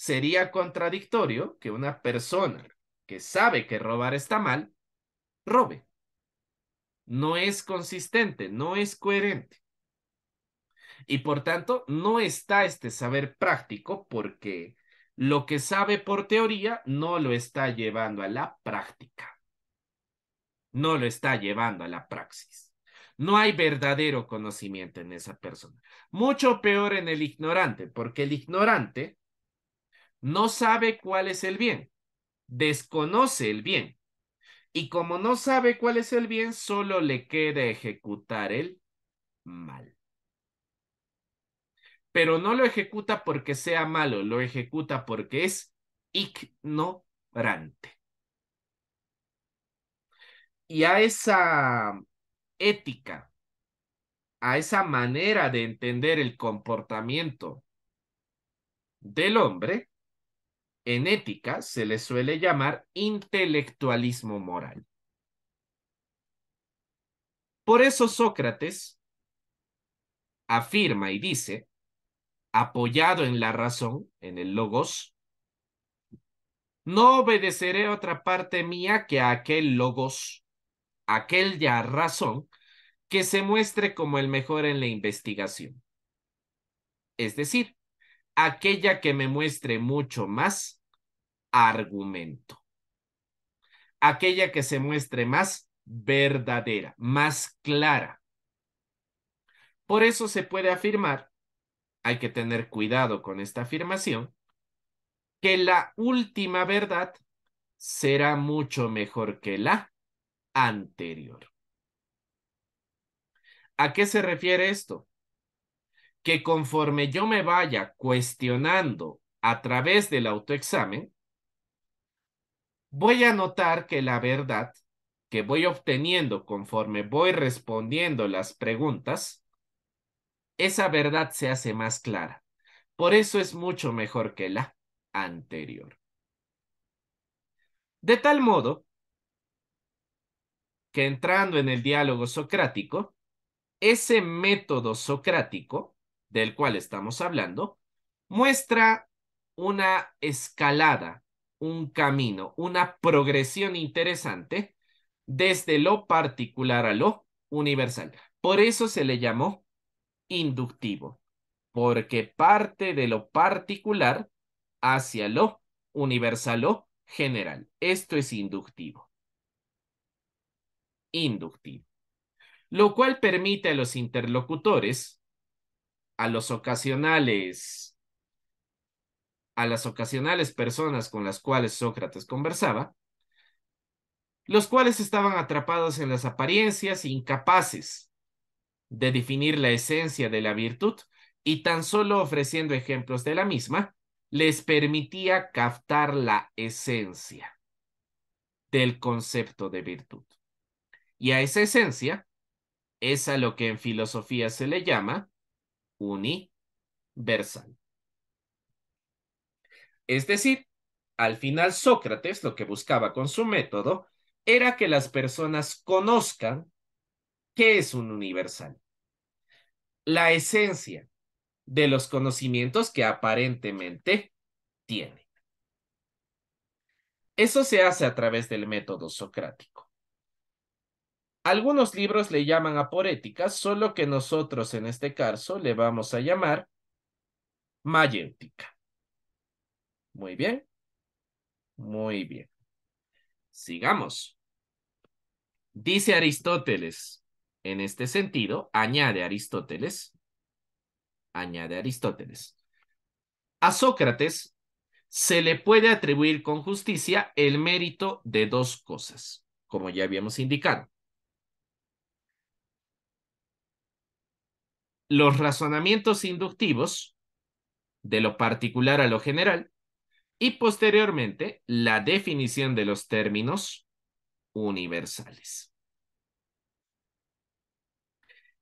Speaker 1: sería contradictorio que una persona que sabe que robar está mal, robe. No es consistente, no es coherente. Y por tanto, no está este saber práctico porque lo que sabe por teoría no lo está llevando a la práctica. No lo está llevando a la praxis. No hay verdadero conocimiento en esa persona. Mucho peor en el ignorante, porque el ignorante no sabe cuál es el bien, desconoce el bien. Y como no sabe cuál es el bien, solo le queda ejecutar el mal pero no lo ejecuta porque sea malo, lo ejecuta porque es ignorante. Y a esa ética, a esa manera de entender el comportamiento del hombre, en ética se le suele llamar intelectualismo moral. Por eso Sócrates afirma y dice apoyado en la razón, en el logos, no obedeceré otra parte mía que a aquel logos, aquel ya razón, que se muestre como el mejor en la investigación. Es decir, aquella que me muestre mucho más argumento. Aquella que se muestre más verdadera, más clara. Por eso se puede afirmar hay que tener cuidado con esta afirmación, que la última verdad será mucho mejor que la anterior. ¿A qué se refiere esto? Que conforme yo me vaya cuestionando a través del autoexamen, voy a notar que la verdad que voy obteniendo conforme voy respondiendo las preguntas esa verdad se hace más clara. Por eso es mucho mejor que la anterior. De tal modo que entrando en el diálogo socrático, ese método socrático del cual estamos hablando muestra una escalada, un camino, una progresión interesante desde lo particular a lo universal. Por eso se le llamó inductivo, porque parte de lo particular hacia lo universal o general. Esto es inductivo. Inductivo. Lo cual permite a los interlocutores, a los ocasionales, a las ocasionales personas con las cuales Sócrates conversaba, los cuales estaban atrapados en las apariencias, incapaces de definir la esencia de la virtud y tan solo ofreciendo ejemplos de la misma, les permitía captar la esencia del concepto de virtud. Y a esa esencia es a lo que en filosofía se le llama universal. Es decir, al final Sócrates lo que buscaba con su método era que las personas conozcan ¿Qué es un universal? La esencia de los conocimientos que aparentemente tiene. Eso se hace a través del método socrático. Algunos libros le llaman aporética, solo que nosotros en este caso le vamos a llamar mayéutica. Muy bien. Muy bien. Sigamos. Dice Aristóteles, en este sentido, añade Aristóteles, añade Aristóteles, a Sócrates se le puede atribuir con justicia el mérito de dos cosas, como ya habíamos indicado. Los razonamientos inductivos, de lo particular a lo general, y posteriormente la definición de los términos universales.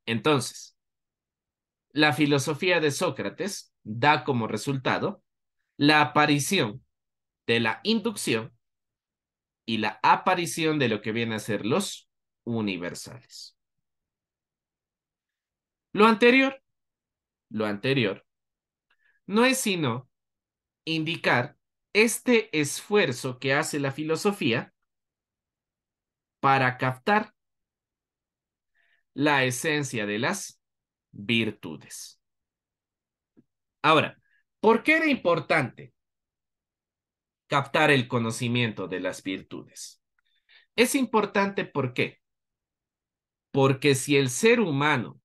Speaker 1: Entonces, la filosofía de Sócrates da como resultado la aparición de la inducción y la aparición de lo que viene a ser los universales. Lo anterior, lo anterior, no es sino indicar este esfuerzo que hace la filosofía para captar la esencia de las virtudes. Ahora, ¿por qué era importante captar el conocimiento de las virtudes? Es importante ¿por qué? Porque si el ser humano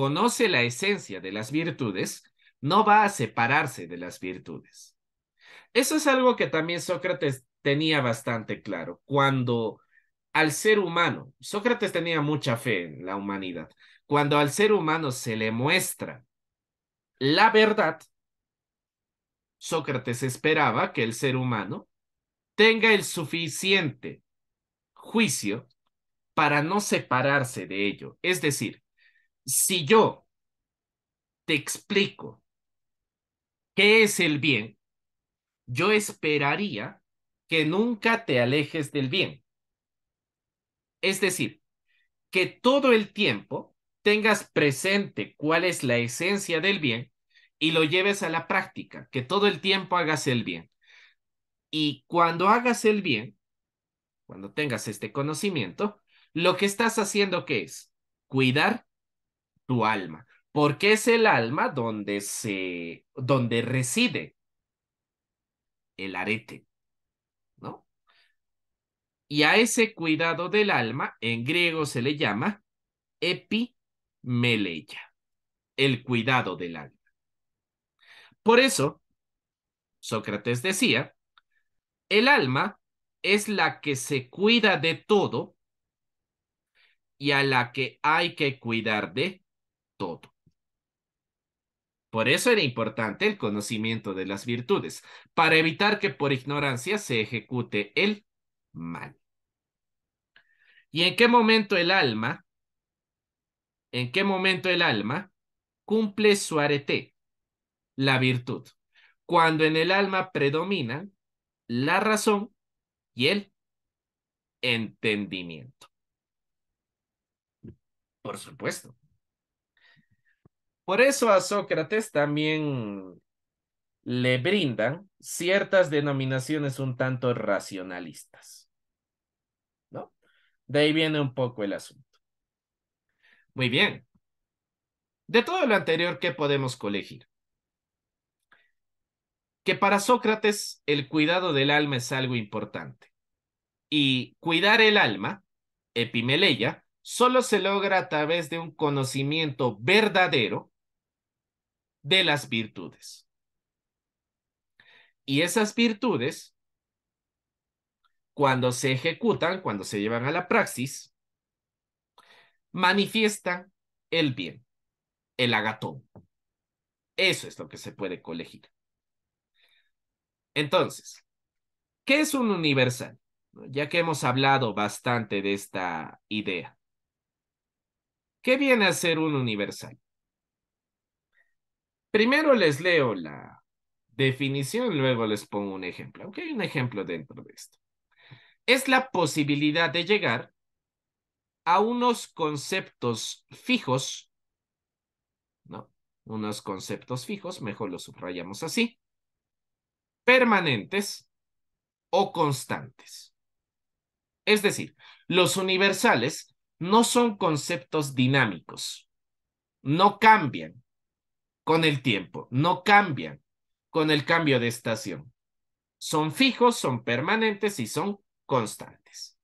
Speaker 1: conoce la esencia de las virtudes, no va a separarse de las virtudes. Eso es algo que también Sócrates tenía bastante claro. Cuando al ser humano, Sócrates tenía mucha fe en la humanidad, cuando al ser humano se le muestra la verdad, Sócrates esperaba que el ser humano tenga el suficiente juicio para no separarse de ello. Es decir, si yo te explico qué es el bien, yo esperaría que nunca te alejes del bien. Es decir, que todo el tiempo tengas presente cuál es la esencia del bien y lo lleves a la práctica, que todo el tiempo hagas el bien. Y cuando hagas el bien, cuando tengas este conocimiento, lo que estás haciendo es? Cuidar tu alma, porque es el alma donde se donde reside el arete, ¿no? Y a ese cuidado del alma, en griego se le llama epimeleia, el cuidado del alma. Por eso, Sócrates decía, el alma es la que se cuida de todo y a la que hay que cuidar de todo. Por eso era importante el conocimiento de las virtudes, para evitar que por ignorancia se ejecute el mal. ¿Y en qué momento el alma, en qué momento el alma cumple su arete, la virtud? Cuando en el alma predominan la razón y el entendimiento. Por supuesto. Por eso a Sócrates también le brindan ciertas denominaciones un tanto racionalistas. ¿No? De ahí viene un poco el asunto. Muy bien. De todo lo anterior, ¿qué podemos colegir? Que para Sócrates el cuidado del alma es algo importante. Y cuidar el alma, epimeleia, solo se logra a través de un conocimiento verdadero de las virtudes. Y esas virtudes, cuando se ejecutan, cuando se llevan a la praxis, manifiestan el bien, el agatón. Eso es lo que se puede colegir. Entonces, ¿qué es un universal? Ya que hemos hablado bastante de esta idea. ¿Qué viene a ser un universal? Primero les leo la definición, luego les pongo un ejemplo, aunque hay un ejemplo dentro de esto. Es la posibilidad de llegar a unos conceptos fijos, ¿no? Unos conceptos fijos, mejor los subrayamos así, permanentes o constantes. Es decir, los universales no son conceptos dinámicos, no cambian, con el tiempo, no cambian con el cambio de estación. Son fijos, son permanentes y son constantes.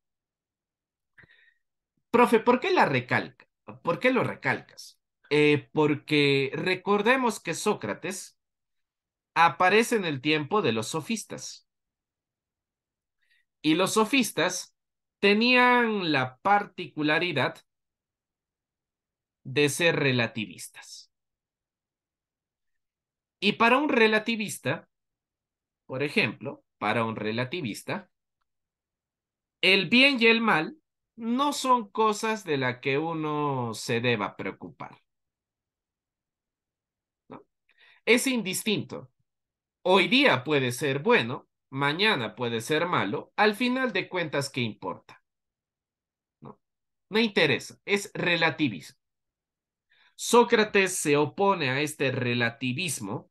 Speaker 1: Profe, ¿por qué la recalca? ¿Por qué lo recalcas? Eh, porque recordemos que Sócrates aparece en el tiempo de los sofistas. Y los sofistas tenían la particularidad de ser relativistas. Y para un relativista, por ejemplo, para un relativista, el bien y el mal no son cosas de las que uno se deba preocupar. Es indistinto. Hoy día puede ser bueno, mañana puede ser malo, al final de cuentas, ¿qué importa? No, no interesa, es relativismo. Sócrates se opone a este relativismo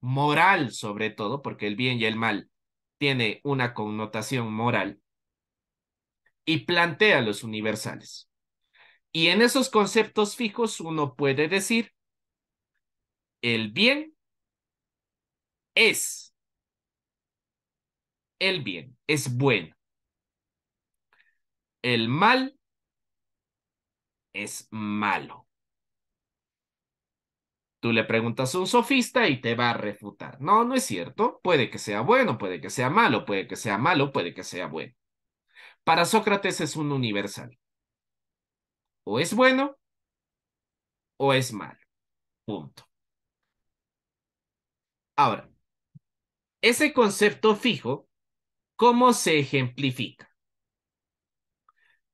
Speaker 1: moral sobre todo, porque el bien y el mal tiene una connotación moral, y plantea los universales. Y en esos conceptos fijos uno puede decir, el bien es, el bien es bueno. El mal es malo. Tú le preguntas a un sofista y te va a refutar. No, no es cierto. Puede que sea bueno, puede que sea malo, puede que sea malo, puede que sea bueno. Para Sócrates es un universal. O es bueno o es malo. Punto. Ahora, ese concepto fijo, ¿cómo se ejemplifica?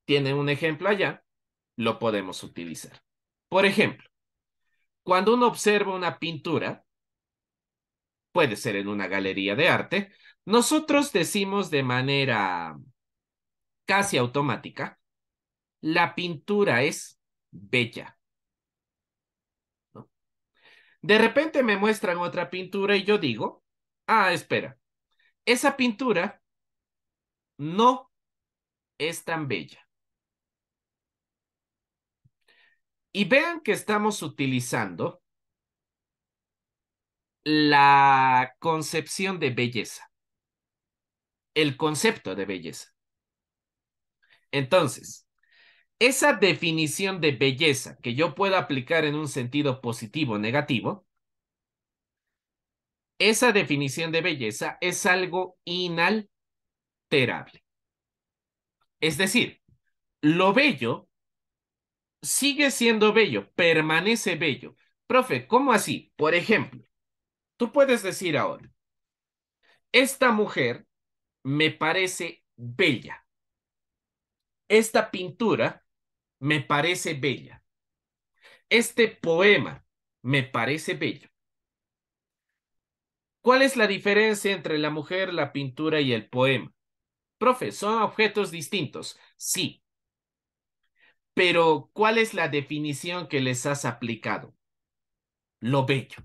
Speaker 1: Tiene un ejemplo allá, lo podemos utilizar. Por ejemplo, cuando uno observa una pintura, puede ser en una galería de arte, nosotros decimos de manera casi automática, la pintura es bella. De repente me muestran otra pintura y yo digo, ah, espera, esa pintura no es tan bella. Y vean que estamos utilizando la concepción de belleza, el concepto de belleza. Entonces, esa definición de belleza que yo puedo aplicar en un sentido positivo o negativo, esa definición de belleza es algo inalterable. Es decir, lo bello sigue siendo bello, permanece bello. Profe, ¿cómo así? Por ejemplo, tú puedes decir ahora, esta mujer me parece bella. Esta pintura me parece bella. Este poema me parece bello. ¿Cuál es la diferencia entre la mujer, la pintura y el poema? Profe, son objetos distintos. Sí, pero, ¿cuál es la definición que les has aplicado? Lo bello,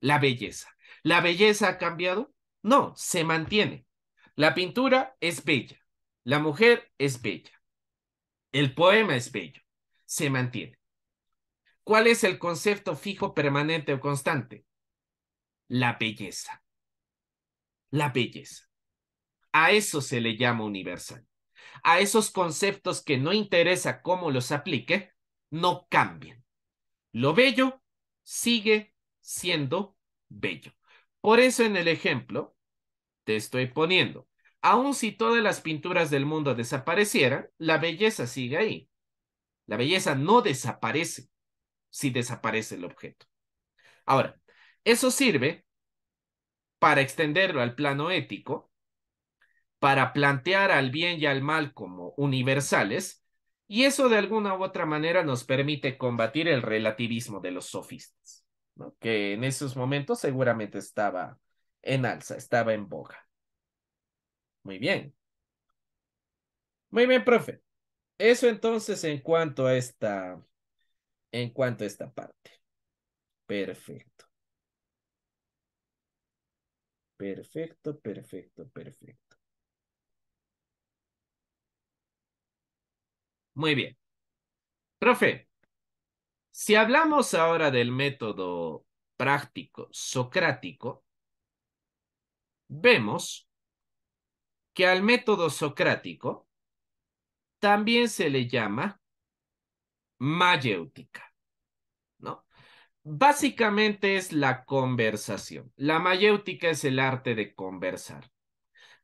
Speaker 1: la belleza. ¿La belleza ha cambiado? No, se mantiene. La pintura es bella, la mujer es bella, el poema es bello, se mantiene. ¿Cuál es el concepto fijo, permanente o constante? La belleza. La belleza. A eso se le llama universal a esos conceptos que no interesa cómo los aplique, no cambien. Lo bello sigue siendo bello. Por eso en el ejemplo te estoy poniendo, aun si todas las pinturas del mundo desaparecieran, la belleza sigue ahí. La belleza no desaparece si desaparece el objeto. Ahora, eso sirve para extenderlo al plano ético para plantear al bien y al mal como universales, y eso de alguna u otra manera nos permite combatir el relativismo de los sofistas, que en esos momentos seguramente estaba en alza, estaba en boga. Muy bien. Muy bien, profe. Eso entonces en cuanto a esta, en cuanto a esta parte. Perfecto. Perfecto, perfecto, perfecto. Muy bien. Profe, si hablamos ahora del método práctico socrático, vemos que al método socrático también se le llama mayéutica. Básicamente es la conversación. La mayéutica es el arte de conversar.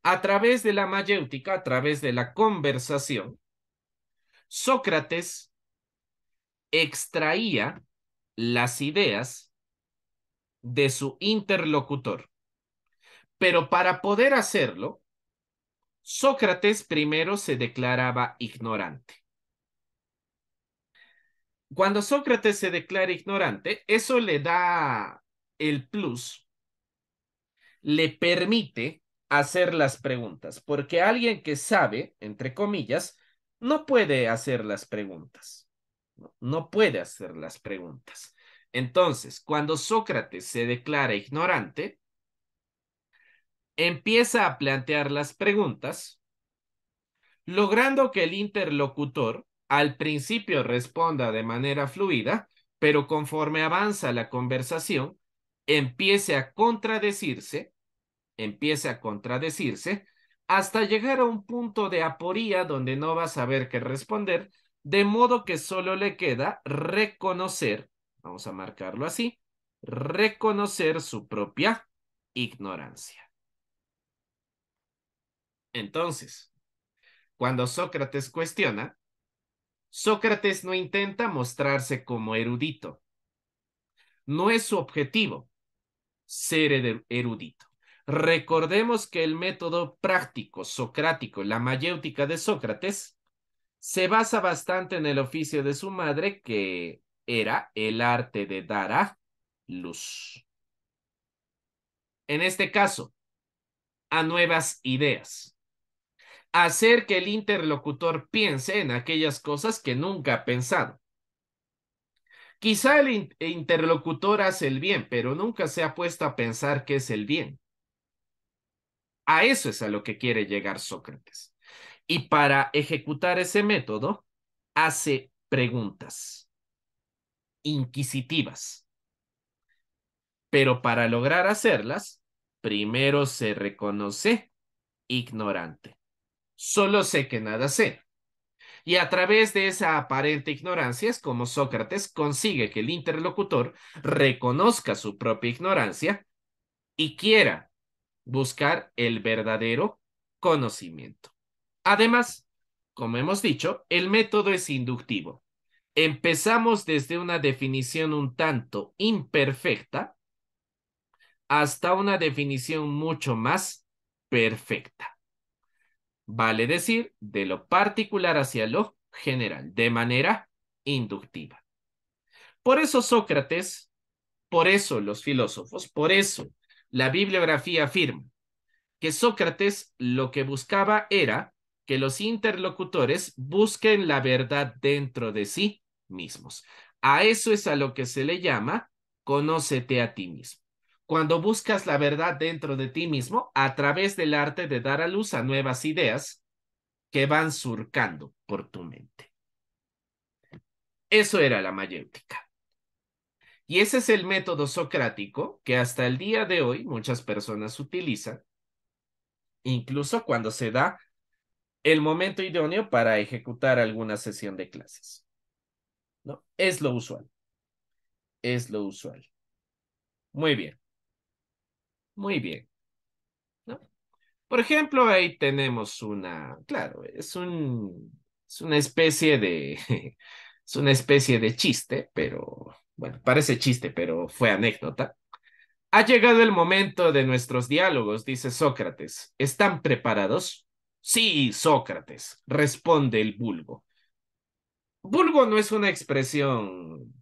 Speaker 1: A través de la mayéutica, a través de la conversación, Sócrates extraía las ideas de su interlocutor. Pero para poder hacerlo, Sócrates primero se declaraba ignorante. Cuando Sócrates se declara ignorante, eso le da el plus, le permite hacer las preguntas, porque alguien que sabe, entre comillas, no puede hacer las preguntas. No, puede hacer las preguntas. Entonces, cuando Sócrates se declara ignorante, empieza a plantear las preguntas, logrando que el interlocutor al principio responda de manera fluida, pero conforme avanza la conversación, empiece a contradecirse, empiece a contradecirse, hasta llegar a un punto de aporía donde no va a saber qué responder, de modo que solo le queda reconocer, vamos a marcarlo así, reconocer su propia ignorancia. Entonces, cuando Sócrates cuestiona, Sócrates no intenta mostrarse como erudito. No es su objetivo ser erudito. Recordemos que el método práctico socrático, la mayéutica de Sócrates, se basa bastante en el oficio de su madre, que era el arte de dar a luz. En este caso, a nuevas ideas hacer que el interlocutor piense en aquellas cosas que nunca ha pensado. Quizá el interlocutor hace el bien, pero nunca se ha puesto a pensar qué es el bien. A eso es a lo que quiere llegar Sócrates. Y para ejecutar ese método, hace preguntas inquisitivas. Pero para lograr hacerlas, primero se reconoce ignorante solo sé que nada sé. Y a través de esa aparente ignorancia es como Sócrates consigue que el interlocutor reconozca su propia ignorancia y quiera buscar el verdadero conocimiento. Además, como hemos dicho, el método es inductivo. Empezamos desde una definición un tanto imperfecta hasta una definición mucho más perfecta. Vale decir, de lo particular hacia lo general, de manera inductiva. Por eso Sócrates, por eso los filósofos, por eso la bibliografía afirma que Sócrates lo que buscaba era que los interlocutores busquen la verdad dentro de sí mismos. A eso es a lo que se le llama conócete a ti mismo cuando buscas la verdad dentro de ti mismo a través del arte de dar a luz a nuevas ideas que van surcando por tu mente. Eso era la mayéutica. Y ese es el método socrático que hasta el día de hoy muchas personas utilizan, incluso cuando se da el momento idóneo para ejecutar alguna sesión de clases. ¿No? Es lo usual. Es lo usual. Muy bien. Muy bien. ¿No? Por ejemplo, ahí tenemos una, claro, es un, es una especie de, es una especie de chiste, pero, bueno, parece chiste, pero fue anécdota. Ha llegado el momento de nuestros diálogos, dice Sócrates. ¿Están preparados? Sí, Sócrates, responde el vulgo. Vulgo no es una expresión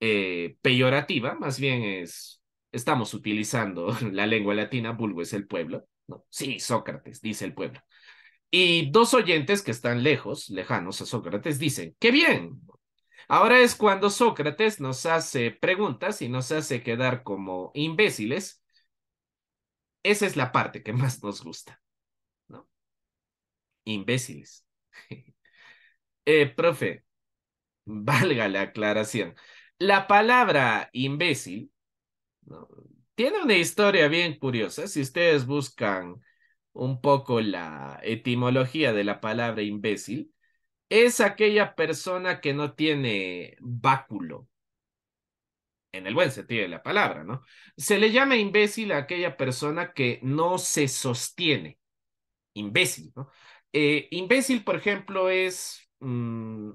Speaker 1: eh, peyorativa, más bien es estamos utilizando la lengua latina, vulgo es el pueblo. ¿no? Sí, Sócrates, dice el pueblo. Y dos oyentes que están lejos, lejanos a Sócrates, dicen, ¡qué bien! Ahora es cuando Sócrates nos hace preguntas y nos hace quedar como imbéciles. Esa es la parte que más nos gusta. ¿no? Imbéciles. eh, profe, valga la aclaración. La palabra imbécil tiene una historia bien curiosa. Si ustedes buscan un poco la etimología de la palabra imbécil, es aquella persona que no tiene báculo, en el buen sentido de la palabra, ¿no? Se le llama imbécil a aquella persona que no se sostiene. Imbécil, ¿no? Eh, imbécil, por ejemplo, es mmm,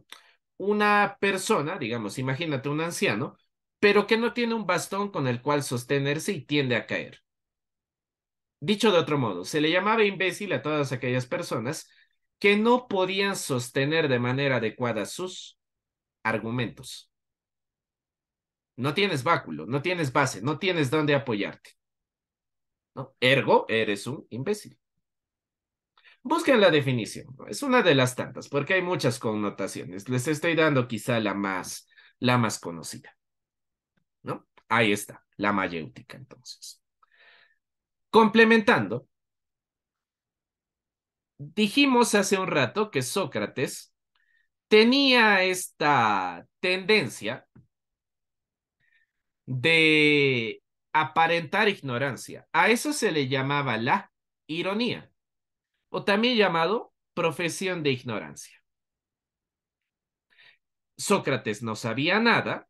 Speaker 1: una persona, digamos, imagínate un anciano, pero que no tiene un bastón con el cual sostenerse y tiende a caer. Dicho de otro modo, se le llamaba imbécil a todas aquellas personas que no podían sostener de manera adecuada sus argumentos. No tienes báculo, no tienes base, no tienes dónde apoyarte. ¿no? Ergo, eres un imbécil. Busquen la definición. Es una de las tantas, porque hay muchas connotaciones. Les estoy dando quizá la más, la más conocida. ¿No? Ahí está, la mayéutica, entonces. Complementando, dijimos hace un rato que Sócrates tenía esta tendencia de aparentar ignorancia. A eso se le llamaba la ironía, o también llamado profesión de ignorancia. Sócrates no sabía nada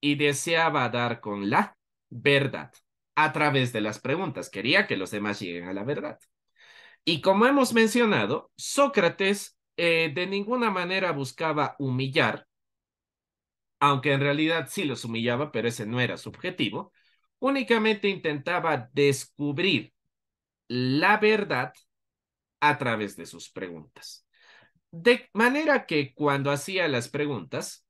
Speaker 1: y deseaba dar con la verdad a través de las preguntas. Quería que los demás lleguen a la verdad. Y como hemos mencionado, Sócrates eh, de ninguna manera buscaba humillar, aunque en realidad sí los humillaba, pero ese no era su objetivo, únicamente intentaba descubrir la verdad a través de sus preguntas. De manera que cuando hacía las preguntas,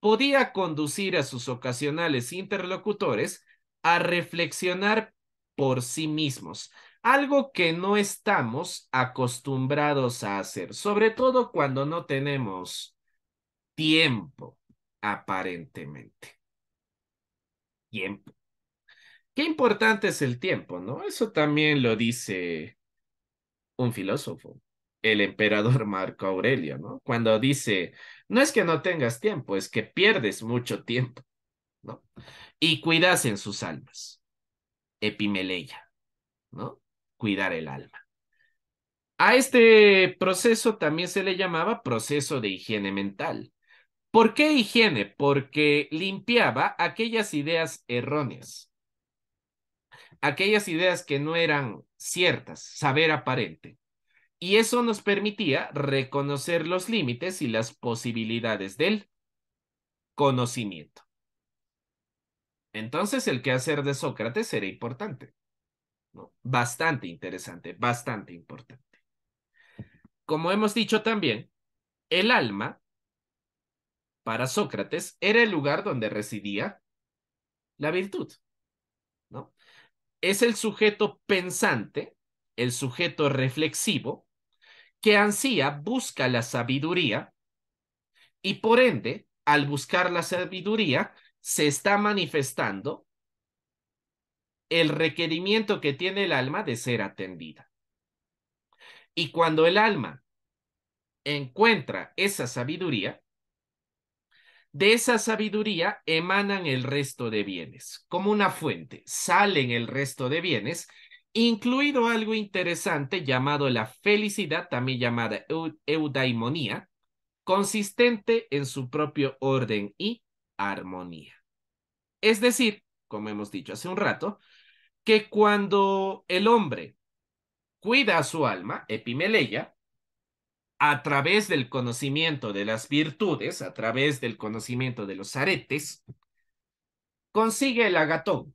Speaker 1: podía conducir a sus ocasionales interlocutores a reflexionar por sí mismos, algo que no estamos acostumbrados a hacer, sobre todo cuando no tenemos tiempo, aparentemente. Tiempo. Qué importante es el tiempo, ¿no? Eso también lo dice un filósofo, el emperador Marco Aurelio, ¿no? Cuando dice, no es que no tengas tiempo, es que pierdes mucho tiempo, ¿no? Y cuidas en sus almas. Epimeleia, ¿no? Cuidar el alma. A este proceso también se le llamaba proceso de higiene mental. ¿Por qué higiene? Porque limpiaba aquellas ideas erróneas, aquellas ideas que no eran ciertas, saber aparente. Y eso nos permitía reconocer los límites y las posibilidades del conocimiento. Entonces el quehacer de Sócrates era importante, Bastante interesante, bastante importante. Como hemos dicho también, el alma, para Sócrates, era el lugar donde residía la virtud, ¿no? Es el sujeto pensante, el sujeto reflexivo, que ansía busca la sabiduría y por ende, al buscar la sabiduría, se está manifestando el requerimiento que tiene el alma de ser atendida. Y cuando el alma encuentra esa sabiduría, de esa sabiduría emanan el resto de bienes. Como una fuente, salen el resto de bienes, incluido algo interesante llamado la felicidad, también llamada eudaimonía, consistente en su propio orden y armonía. Es decir, como hemos dicho hace un rato, que cuando el hombre cuida a su alma, epimeleia, a través del conocimiento de las virtudes, a través del conocimiento de los aretes, consigue el agatón,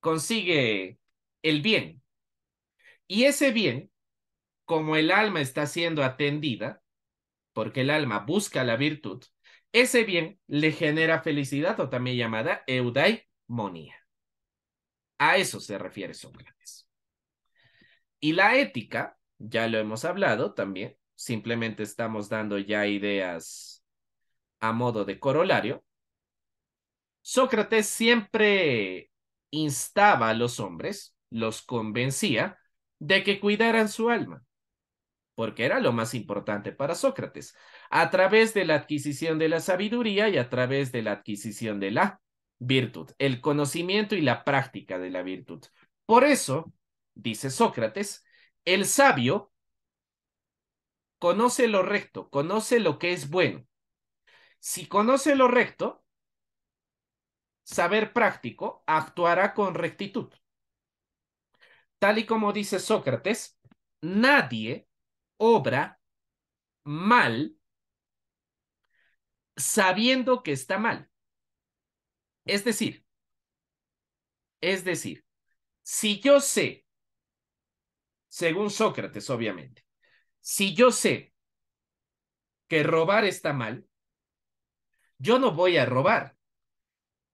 Speaker 1: consigue el bien. Y ese bien, como el alma está siendo atendida, porque el alma busca la virtud, ese bien le genera felicidad o también llamada eudaimonía. A eso se refiere Sócrates. Y la ética, ya lo hemos hablado también, simplemente estamos dando ya ideas a modo de corolario. Sócrates siempre instaba a los hombres, los convencía de que cuidaran su alma, porque era lo más importante para Sócrates, a través de la adquisición de la sabiduría y a través de la adquisición de la virtud, el conocimiento y la práctica de la virtud. Por eso, dice Sócrates, el sabio conoce lo recto, conoce lo que es bueno. Si conoce lo recto, saber práctico actuará con rectitud. Tal y como dice Sócrates, nadie obra mal sabiendo que está mal. Es decir, es decir, si yo sé, según Sócrates, obviamente, si yo sé que robar está mal, yo no voy a robar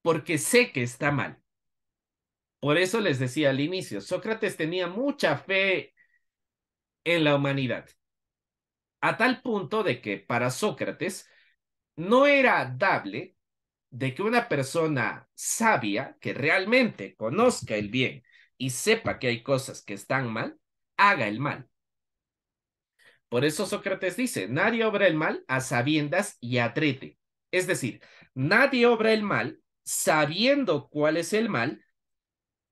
Speaker 1: porque sé que está mal. Por eso les decía al inicio, Sócrates tenía mucha fe en la humanidad, a tal punto de que para Sócrates no era dable de que una persona sabia, que realmente conozca el bien y sepa que hay cosas que están mal, haga el mal. Por eso Sócrates dice, nadie obra el mal a sabiendas y atrete. Es decir, nadie obra el mal sabiendo cuál es el mal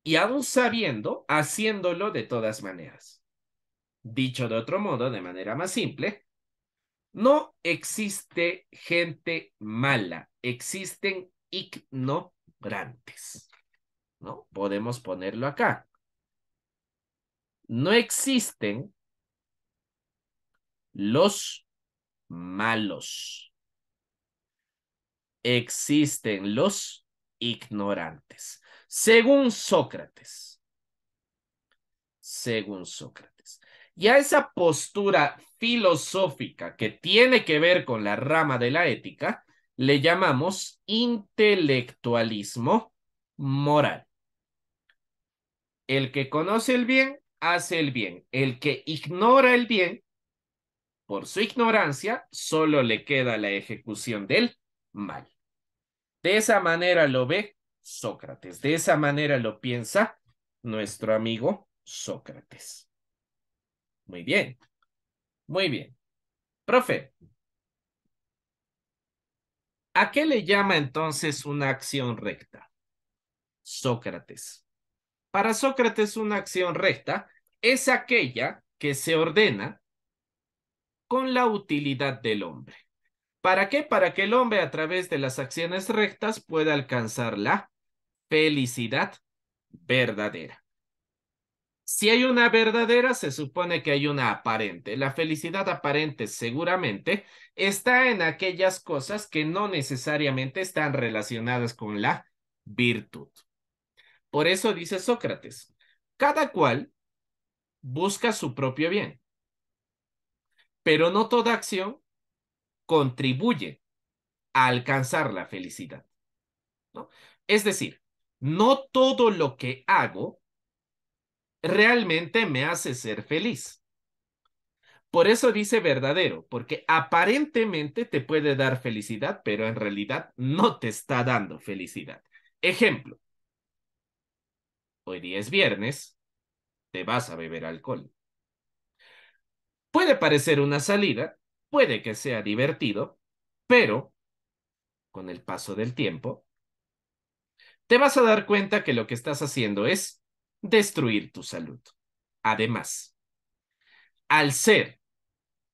Speaker 1: y aún sabiendo, haciéndolo de todas maneras. Dicho de otro modo, de manera más simple, no existe gente mala, existen ignorantes. ¿No? Podemos ponerlo acá. No existen los malos. Existen los ignorantes. Según Sócrates. Según Sócrates. Y a esa postura filosófica que tiene que ver con la rama de la ética, le llamamos intelectualismo moral. El que conoce el bien, hace el bien. El que ignora el bien, por su ignorancia, solo le queda la ejecución del mal. De esa manera lo ve Sócrates. De esa manera lo piensa nuestro amigo Sócrates. Muy bien. Muy bien. Profe, ¿a qué le llama entonces una acción recta? Sócrates. Para Sócrates una acción recta es aquella que se ordena con la utilidad del hombre. ¿Para qué? Para que el hombre a través de las acciones rectas pueda alcanzar la felicidad verdadera. Si hay una verdadera, se supone que hay una aparente. La felicidad aparente seguramente está en aquellas cosas que no necesariamente están relacionadas con la virtud. Por eso dice Sócrates, cada cual busca su propio bien pero no toda acción contribuye a alcanzar la felicidad. Es decir, no todo lo que hago realmente me hace ser feliz. Por eso dice verdadero, porque aparentemente te puede dar felicidad, pero en realidad no te está dando felicidad. Ejemplo, hoy día es viernes, te vas a beber alcohol. Puede parecer una salida, puede que sea divertido, pero con el paso del tiempo, te vas a dar cuenta que lo que estás haciendo es destruir tu salud. Además, al ser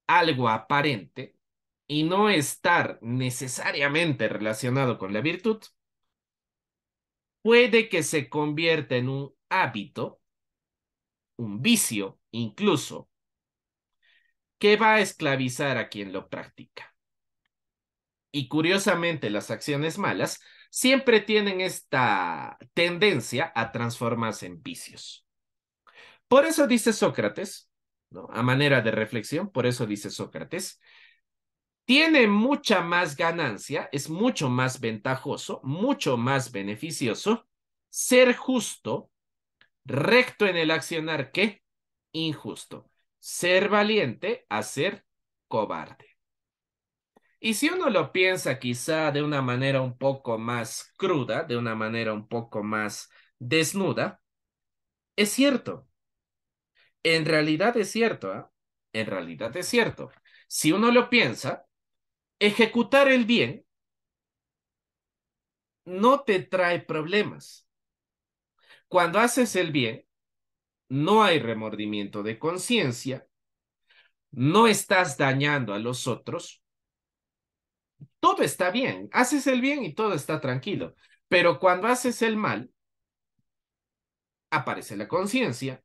Speaker 1: algo aparente y no estar necesariamente relacionado con la virtud, puede que se convierta en un hábito, un vicio incluso, que va a esclavizar a quien lo practica. Y curiosamente, las acciones malas siempre tienen esta tendencia a transformarse en vicios. Por eso dice Sócrates, a manera de reflexión, por eso dice Sócrates, tiene mucha más ganancia, es mucho más ventajoso, mucho más beneficioso ser justo, recto en el accionar que injusto ser valiente a ser cobarde. Y si uno lo piensa quizá de una manera un poco más cruda, de una manera un poco más desnuda, es cierto. En realidad es cierto, ¿eh? En realidad es cierto. Si uno lo piensa, ejecutar el bien no te trae problemas. Cuando haces el bien, no hay remordimiento de conciencia, no estás dañando a los otros, todo está bien, haces el bien y todo está tranquilo. Pero cuando haces el mal, aparece la conciencia.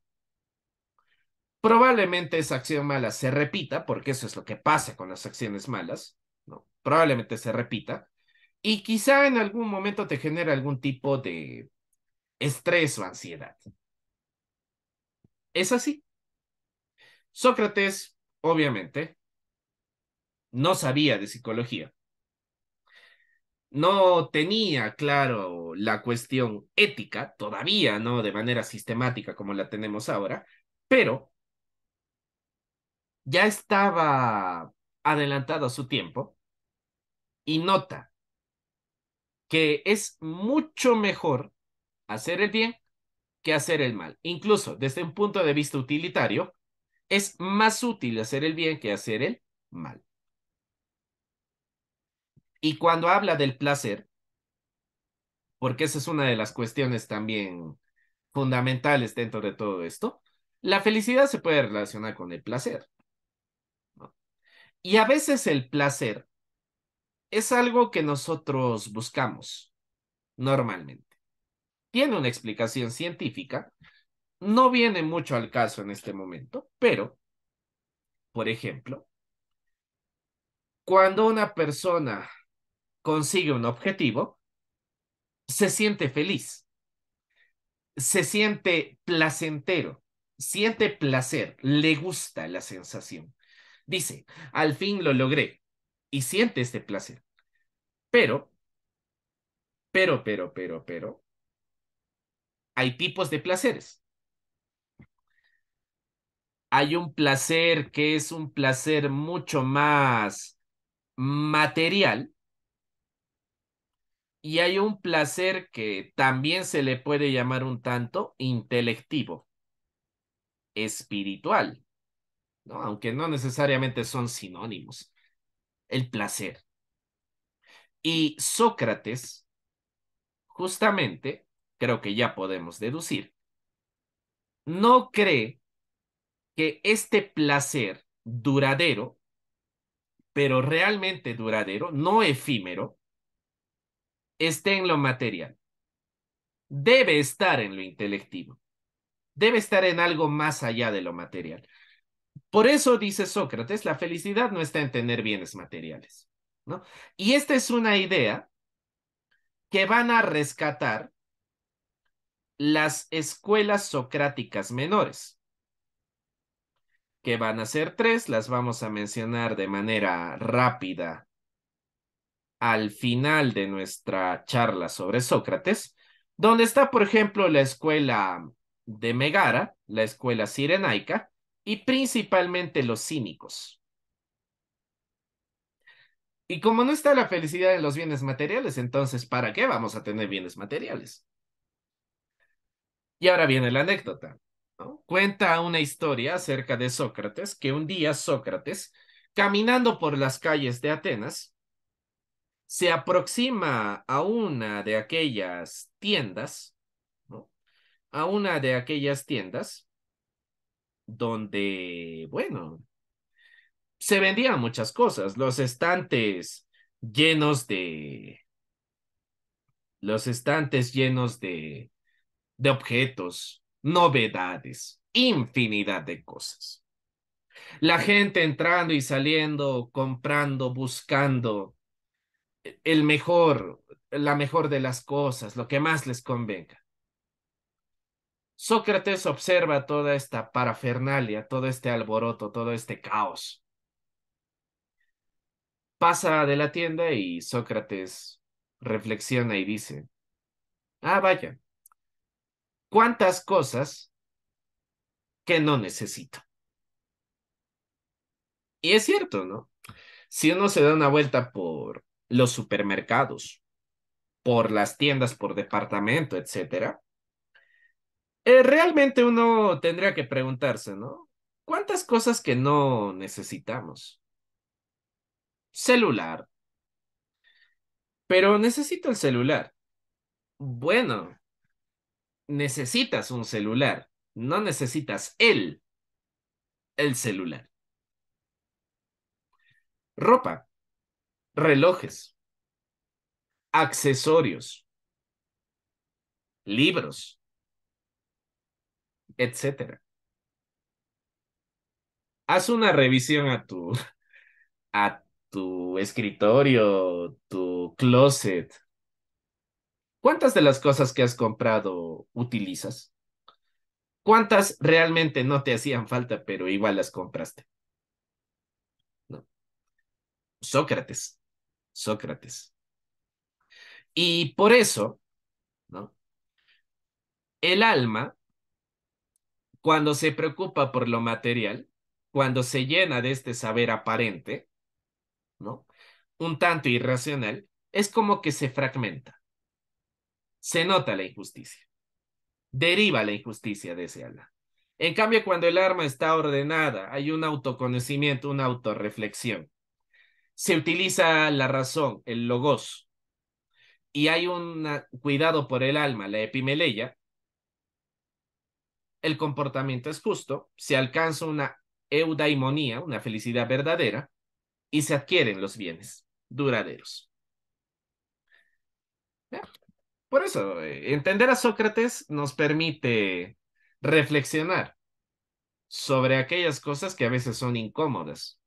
Speaker 1: Probablemente esa acción mala se repita, porque eso es lo que pasa con las acciones malas. Probablemente se repita. Y quizá en algún momento te genere algún tipo de estrés o ansiedad. Es así. Sócrates, obviamente, no sabía de psicología. No tenía claro la cuestión ética, todavía no de manera sistemática como la tenemos ahora, pero ya estaba adelantado a su tiempo y nota que es mucho mejor hacer el bien que hacer el mal. Incluso desde un punto de vista utilitario, es más útil hacer el bien que hacer el mal. Y cuando habla del placer, porque esa es una de las cuestiones también fundamentales dentro de todo esto, la felicidad se puede relacionar con el placer. Y a veces el placer es algo que nosotros buscamos normalmente. Tiene una explicación científica, no viene mucho al caso en este momento, pero, por ejemplo, cuando una persona consigue un objetivo, se siente feliz, se siente placentero, siente placer, le gusta la sensación. Dice, al fin lo logré y siente este placer. Pero, pero, pero, pero, pero, hay tipos de placeres. Hay un placer que es un placer mucho más material y hay un placer que también se le puede llamar un tanto intelectivo, espiritual, ¿no? aunque no necesariamente son sinónimos. El placer. Y Sócrates, justamente, creo que ya podemos deducir, no cree que este placer duradero, pero realmente duradero, no efímero, esté en lo material. Debe estar en lo intelectivo. Debe estar en algo más allá de lo material. Por eso dice Sócrates, la felicidad no está en tener bienes materiales. ¿no? Y esta es una idea que van a rescatar las escuelas socráticas menores, que van a ser tres, las vamos a mencionar de manera rápida al final de nuestra charla sobre Sócrates, donde está, por ejemplo, la escuela de Megara, la escuela sirenaica, y principalmente los cínicos. Y como no está la felicidad en los bienes materiales, entonces, ¿para qué vamos a tener bienes materiales? Y ahora viene la anécdota. Cuenta una historia acerca de Sócrates, que un día Sócrates, caminando por las calles de Atenas, se aproxima a una de aquellas tiendas. A una de aquellas tiendas donde, bueno, se vendían muchas cosas, los estantes llenos de, los estantes llenos de, de objetos, novedades, infinidad de cosas. La gente entrando y saliendo, comprando, buscando el mejor, la mejor de las cosas, lo que más les convenga. Sócrates observa toda esta parafernalia, todo este alboroto, todo este caos. Pasa de la tienda y Sócrates reflexiona y dice, ah, vaya, ¿cuántas cosas que no necesito? Y es cierto, ¿no? Si uno se da una vuelta por los supermercados, por las tiendas por departamento, etcétera, eh, realmente uno tendría que preguntarse, ¿no? ¿Cuántas cosas que no necesitamos? Celular. Pero necesito el celular. Bueno, necesitas un celular, no necesitas el, el celular. Ropa relojes, accesorios, libros, etcétera. Haz una revisión a tu, a tu escritorio, tu closet. ¿Cuántas de las cosas que has comprado utilizas? ¿Cuántas realmente no te hacían falta, pero igual las compraste? No. Sócrates, Sócrates. Y por eso, ¿no? El alma, cuando se preocupa por lo material, cuando se llena de este saber aparente, ¿no? Un tanto irracional, es como que se fragmenta. Se nota la injusticia. Deriva la injusticia de ese alma. En cambio, cuando el alma está ordenada, hay un autoconocimiento, una autorreflexión. Se utiliza la razón, el logos, y hay un cuidado por el alma, la epimeleya, el comportamiento es justo, se alcanza una eudaimonía, una felicidad verdadera, y se adquieren los bienes duraderos. Por eso, eh, entender a Sócrates nos permite reflexionar sobre aquellas cosas que a veces son incómodas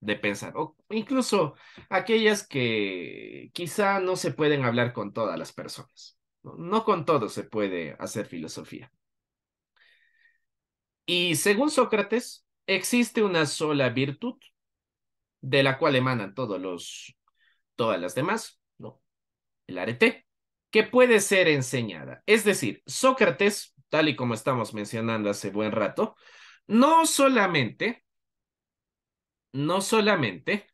Speaker 1: de pensar, o incluso aquellas que quizá no se pueden hablar con todas las personas. No, con todo se puede hacer filosofía. Y según Sócrates, existe una sola virtud de la cual emanan todos los, todas las demás, ¿no? El arete, que puede ser enseñada. Es decir, Sócrates, tal y como estamos mencionando hace buen rato, no solamente, no solamente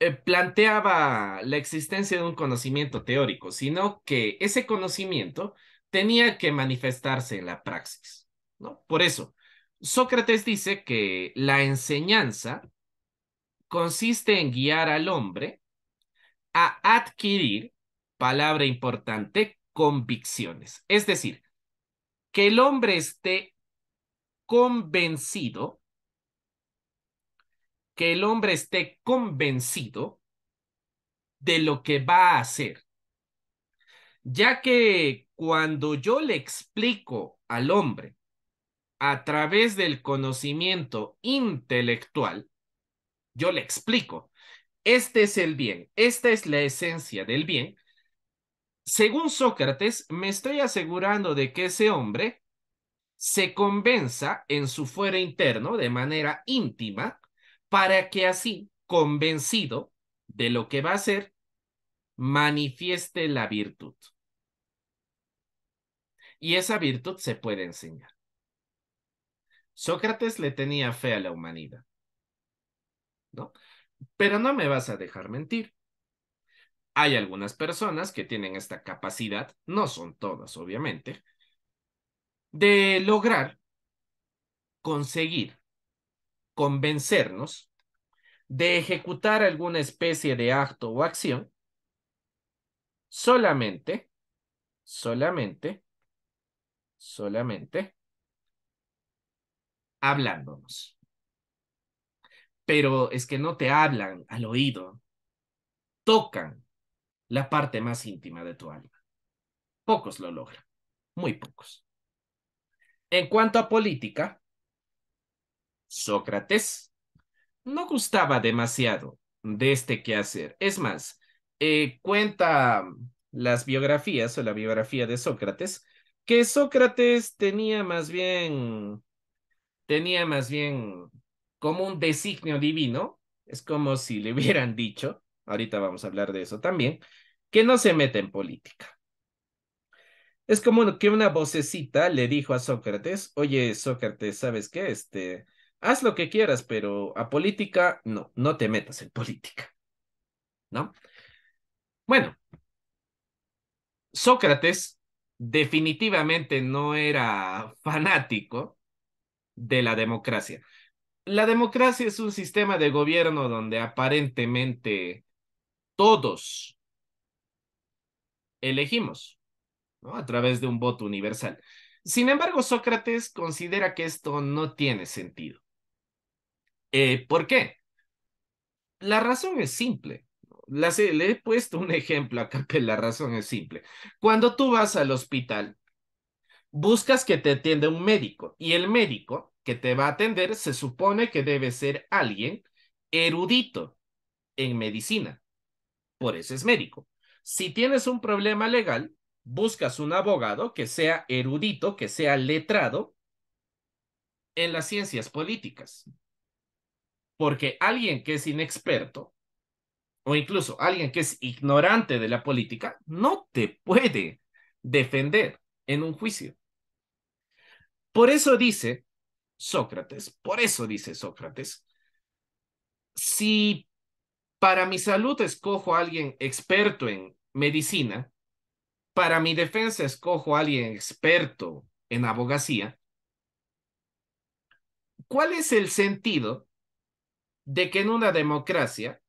Speaker 1: eh, planteaba la existencia de un conocimiento teórico, sino que ese conocimiento tenía que manifestarse en la praxis, ¿no? Por eso, Sócrates dice que la enseñanza consiste en guiar al hombre a adquirir, palabra importante, convicciones. Es decir, que el hombre esté convencido, que el hombre esté convencido de lo que va a hacer. Ya que cuando yo le explico al hombre a través del conocimiento intelectual, yo le explico, este es el bien, esta es la esencia del bien. Según Sócrates, me estoy asegurando de que ese hombre se convenza en su fuero interno de manera íntima para que así, convencido de lo que va a hacer, manifieste la virtud. Y esa virtud se puede enseñar. Sócrates le tenía fe a la humanidad. ¿no? Pero no me vas a dejar mentir. Hay algunas personas que tienen esta capacidad, no son todas, obviamente, de lograr conseguir convencernos de ejecutar alguna especie de acto o acción solamente, solamente, solamente hablándonos. Pero es que no te hablan al oído, tocan la parte más íntima de tu alma. Pocos lo logran, muy pocos. En cuanto a política, Sócrates no gustaba demasiado de este quehacer. Es más, eh, cuenta las biografías o la biografía de Sócrates, que Sócrates tenía más bien tenía más bien como un designio divino, es como si le hubieran dicho, ahorita vamos a hablar de eso también, que no se mete en política. Es como que una vocecita le dijo a Sócrates, oye, Sócrates, ¿sabes qué? Este, haz lo que quieras, pero a política, no, no te metas en política. ¿No? Bueno, Sócrates definitivamente no era fanático de la democracia. La democracia es un sistema de gobierno donde aparentemente todos elegimos ¿no? a través de un voto universal. Sin embargo, Sócrates considera que esto no tiene sentido. Eh, ¿Por qué? La razón es simple. le he puesto un ejemplo acá, pero la razón es simple. Cuando tú vas al hospital buscas que te atienda un médico y el médico que te va a atender se supone que debe ser alguien erudito en medicina. Por eso es médico. Si tienes un problema legal, buscas un abogado que sea erudito, que sea letrado en las ciencias políticas. Porque alguien que es inexperto o incluso alguien que es ignorante de la política no te puede defender en un juicio. Por eso dice Sócrates, por eso dice Sócrates, si para mi salud escojo a alguien experto en medicina, para mi defensa escojo a alguien experto en abogacía, ¿cuál es el sentido de que en una democracia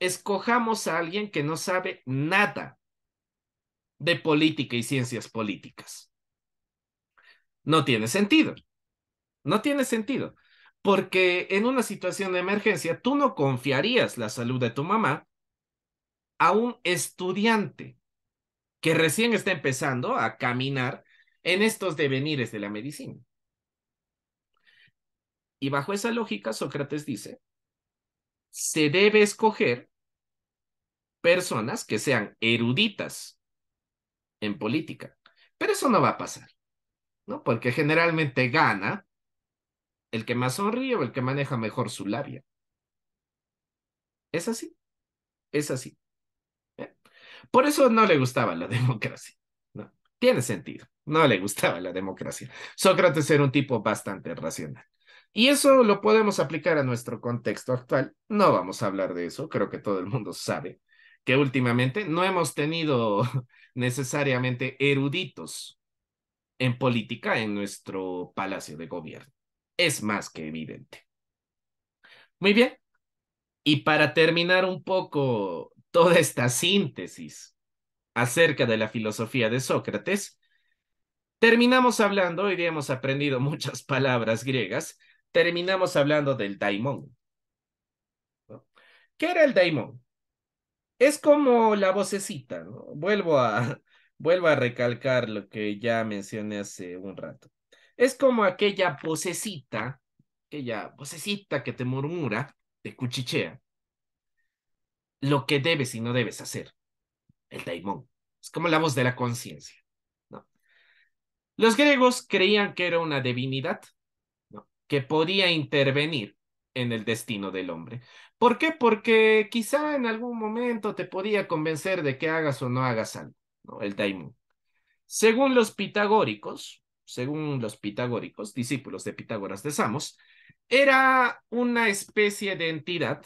Speaker 1: escojamos a alguien que no sabe nada de política y ciencias políticas? No tiene sentido. No tiene sentido. Porque en una situación de emergencia, tú no confiarías la salud de tu mamá a un estudiante que recién está empezando a caminar en estos devenires de la medicina. Y bajo esa lógica, Sócrates dice, se debe escoger personas que sean eruditas en política. Pero eso no va a pasar, ¿no? Porque generalmente gana el que más sonríe o el que maneja mejor su labia. Es así, es así. ¿eh? Por eso no le gustaba la democracia. ¿no? Tiene sentido, no le gustaba la democracia. Sócrates era un tipo bastante racional. Y eso lo podemos aplicar a nuestro contexto actual. No vamos a hablar de eso, creo que todo el mundo sabe que últimamente no hemos tenido necesariamente eruditos en política en nuestro palacio de gobierno es más que evidente. Muy bien. Y para terminar un poco toda esta síntesis acerca de la filosofía de Sócrates, terminamos hablando, hoy día hemos aprendido muchas palabras griegas, terminamos hablando del daimon. ¿Qué era el daimon? Es como la vocecita, ¿no? Vuelvo a, vuelvo a recalcar lo que ya mencioné hace un rato. Es como aquella vocecita, aquella vocecita que te murmura, te cuchichea, lo que debes y no debes hacer. El daimón. Es como la voz de la conciencia. ¿no? Los griegos creían que era una divinidad ¿no? Que podía intervenir en el destino del hombre. ¿Por qué? Porque quizá en algún momento te podía convencer de que hagas o no hagas algo, ¿no? el daimón. Según los pitagóricos, según los pitagóricos, discípulos de Pitágoras de Samos, era una especie de entidad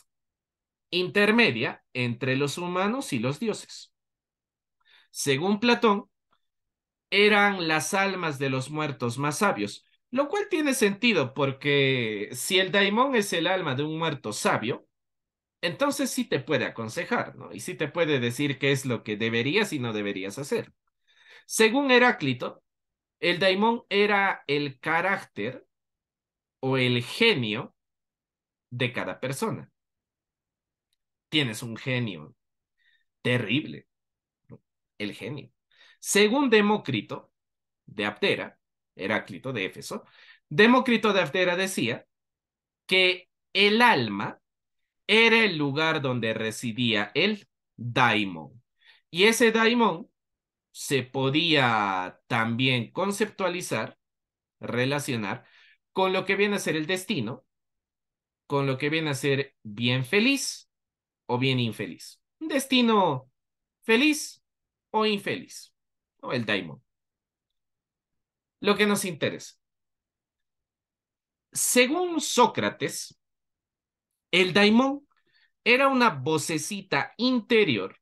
Speaker 1: intermedia entre los humanos y los dioses. Según Platón, eran las almas de los muertos más sabios, lo cual tiene sentido porque si el daimón es el alma de un muerto sabio, entonces sí te puede aconsejar, ¿no? Y sí te puede decir qué es lo que deberías y no deberías hacer. Según Heráclito, el daimón era el carácter o el genio de cada persona. Tienes un genio terrible, el genio. Según Demócrito de Abdera, Heráclito de Éfeso, Demócrito de Abdera decía que el alma era el lugar donde residía el daimon. Y ese daimon se podía también conceptualizar, relacionar con lo que viene a ser el destino, con lo que viene a ser bien feliz o bien infeliz. Un destino feliz o infeliz, o el daimon. Lo que nos interesa. Según Sócrates, el daimon era una vocecita interior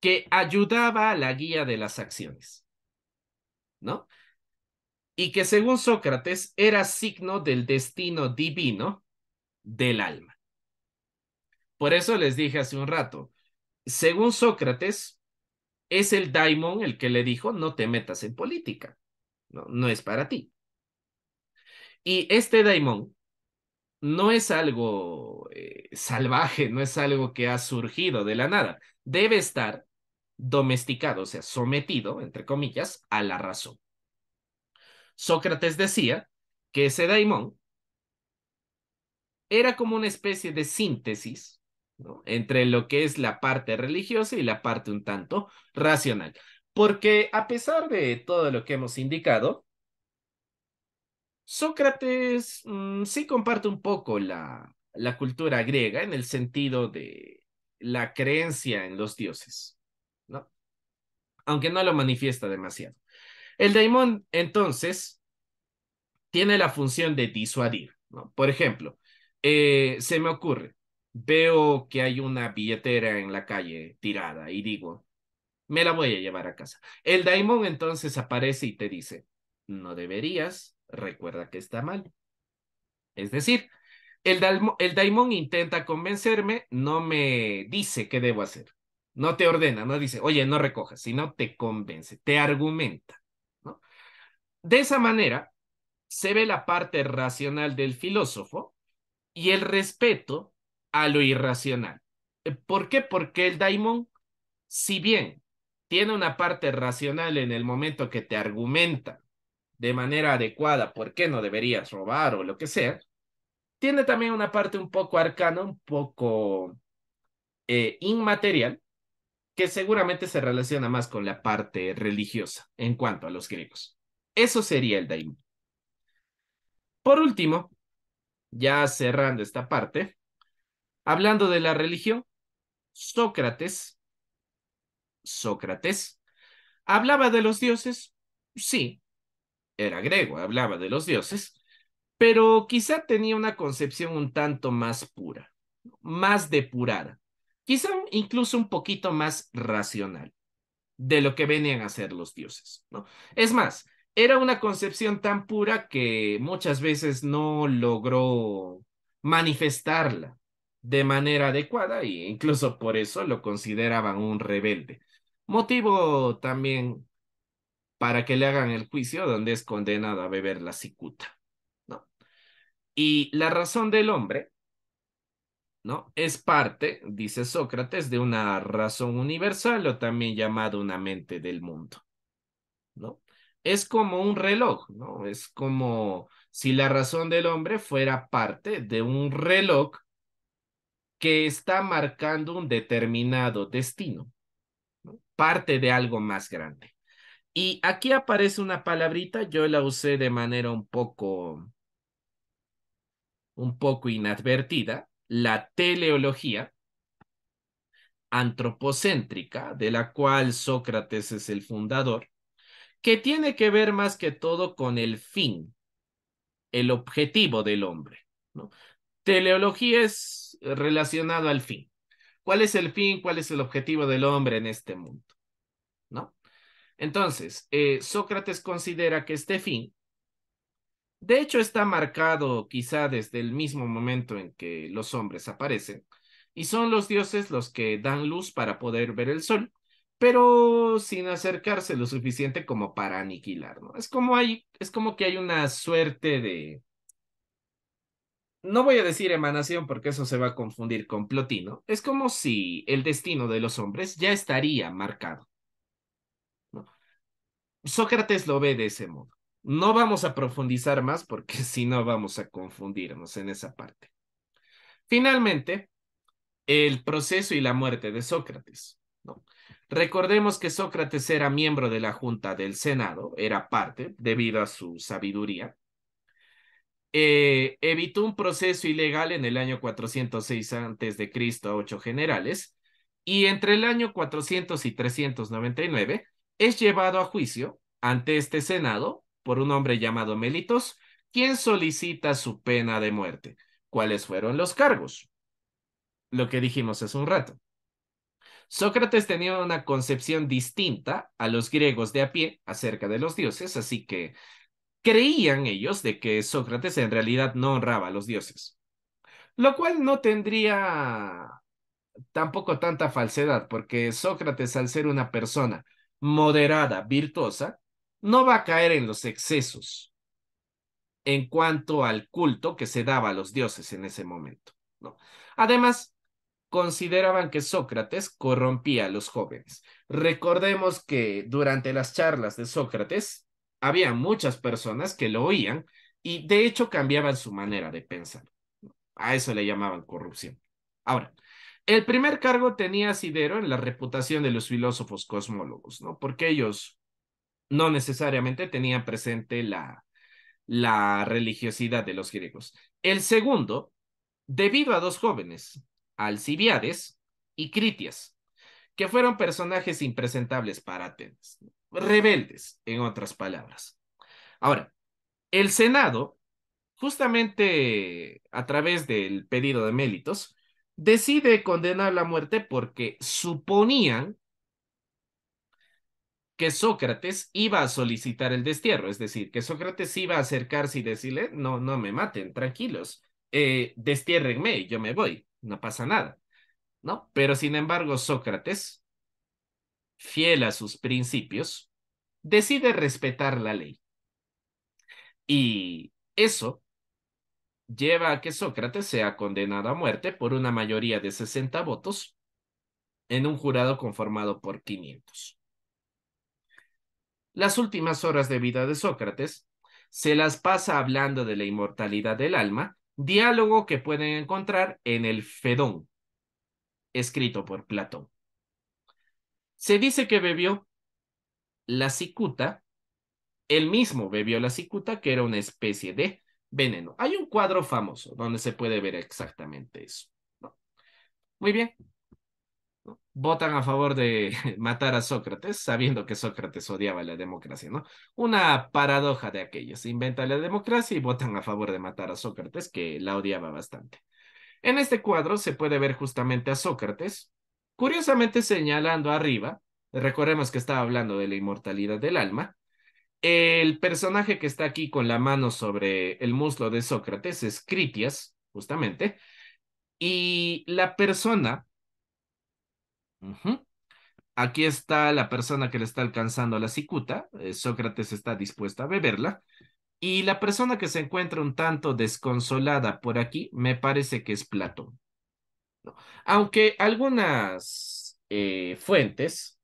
Speaker 1: que ayudaba a la guía de las acciones, ¿no? Y que según Sócrates era signo del destino divino del alma. Por eso les dije hace un rato, según Sócrates, es el daimon el que le dijo, no te metas en política, no, no es para ti. Y este daimon no es algo eh, salvaje, no es algo que ha surgido de la nada, debe estar domesticado, o sea, sometido, entre comillas, a la razón. Sócrates decía que ese daimón era como una especie de síntesis entre lo que es la parte religiosa y la parte un tanto racional. Porque a pesar de todo lo que hemos indicado, Sócrates mmm, sí comparte un poco la, la cultura griega en el sentido de la creencia en los dioses, ¿no? Aunque no lo manifiesta demasiado. El daimón, entonces, tiene la función de disuadir, ¿no? Por ejemplo, eh, se me ocurre, veo que hay una billetera en la calle tirada y digo, me la voy a llevar a casa. El daimón entonces aparece y te dice, no deberías, recuerda que está mal. Es decir, el, el daimón intenta convencerme, no me dice qué debo hacer. No te ordena, no dice, oye, no recojas, sino te convence, te argumenta. De esa manera, se ve la parte racional del filósofo y el respeto a lo irracional. ¿Por qué? Porque el daimon, si bien tiene una parte racional en el momento que te argumenta de manera adecuada por qué no deberías robar o lo que sea, tiene también una parte un poco arcana, un poco eh, inmaterial, que seguramente se relaciona más con la parte religiosa en cuanto a los griegos. Eso sería el daimon. Por último, ya cerrando esta parte, hablando de la religión, Sócrates, Sócrates, ¿hablaba de los dioses? Sí, era griego, hablaba de los dioses, pero quizá tenía una concepción un tanto más pura, más depurada, quizá incluso un poquito más racional de lo que venían a ser los dioses, ¿no? Es más, era una concepción tan pura que muchas veces no logró manifestarla de manera adecuada e incluso por eso lo consideraban un rebelde. Motivo también para que le hagan el juicio donde es condenado a beber la cicuta, ¿no? Y la razón del hombre, ¿no? Es parte, dice Sócrates, de una razón universal o también llamada una mente del mundo, ¿no? es como un reloj, ¿no? Es como si la razón del hombre fuera parte de un reloj que está marcando un determinado destino, ¿no? parte de algo más grande. Y aquí aparece una palabrita, yo la usé de manera un poco, un poco inadvertida, la teleología antropocéntrica, de la cual Sócrates es el fundador, que tiene que ver más que todo con el fin, el objetivo del hombre. Teleología es relacionado al fin. ¿Cuál es el fin? ¿Cuál es el objetivo del hombre en este mundo? ¿No? Entonces, eh, Sócrates considera que este fin, de hecho, está marcado quizá desde el mismo momento en que los hombres aparecen, y son los dioses los que dan luz para poder ver el sol, pero sin acercarse lo suficiente como para aniquilar, ¿no? Es como hay, es como que hay una suerte de, no voy a decir emanación porque eso se va a confundir con plotino, es como si el destino de los hombres ya estaría marcado. Sócrates lo ve de ese modo. No vamos a profundizar más porque si no vamos a confundirnos en esa parte. Finalmente, el proceso y la muerte de Sócrates. Recordemos que Sócrates era miembro de la Junta del Senado, era parte, debido a su sabiduría. Eh, evitó un proceso ilegal en el año 406 a.C. a ocho generales, y entre el año 400 y 399 es llevado a juicio ante este Senado por un hombre llamado Melitos, quien solicita su pena de muerte. ¿Cuáles fueron los cargos? Lo que dijimos hace un rato. Sócrates tenía una concepción distinta a los griegos de a pie acerca de los dioses, así que creían ellos de que Sócrates en realidad no honraba a los dioses, lo cual no tendría tampoco tanta falsedad, porque Sócrates al ser una persona moderada, virtuosa, no va a caer en los excesos en cuanto al culto que se daba a los dioses en ese momento. Además, consideraban que Sócrates corrompía a los jóvenes. Recordemos que durante las charlas de Sócrates había muchas personas que lo oían y de hecho cambiaban su manera de pensar. A eso le llamaban corrupción. Ahora, el primer cargo tenía asidero en la reputación de los filósofos cosmólogos, ¿no? Porque ellos no necesariamente tenían presente la, la religiosidad de los griegos. El segundo, debido a dos jóvenes, Alcibiades y Critias, que fueron personajes impresentables para Atenas, rebeldes, en otras palabras. Ahora, el Senado, justamente a través del pedido de Mélitos, decide condenar la muerte porque suponían que Sócrates iba a solicitar el destierro, es decir, que Sócrates iba a acercarse y decirle, no, no me maten, tranquilos, eh, destiérrenme, yo me voy, no pasa nada, ¿no? Pero sin embargo, Sócrates, fiel a sus principios, decide respetar la ley. Y eso lleva a que Sócrates sea condenado a muerte por una mayoría de 60 votos en un jurado conformado por 500. Las últimas horas de vida de Sócrates se las pasa hablando de la inmortalidad del alma, diálogo que pueden encontrar en el Fedón, escrito por Platón. Se dice que bebió la cicuta, él mismo bebió la cicuta, que era una especie de veneno. Hay un cuadro famoso donde se puede ver exactamente eso. Muy bien. Votan a favor de matar a Sócrates, sabiendo que Sócrates odiaba la democracia, ¿no? Una paradoja de aquellos. Inventa la democracia y votan a favor de matar a Sócrates, que la odiaba bastante. En este cuadro se puede ver justamente a Sócrates, curiosamente señalando arriba, recordemos que estaba hablando de la inmortalidad del alma, el personaje que está aquí con la mano sobre el muslo de Sócrates es Critias, justamente, y la persona, aquí está la persona que le está alcanzando la cicuta, eh, Sócrates está dispuesto a beberla, y la persona que se encuentra un tanto desconsolada por aquí, me parece que es Platón. Aunque algunas eh, fuentes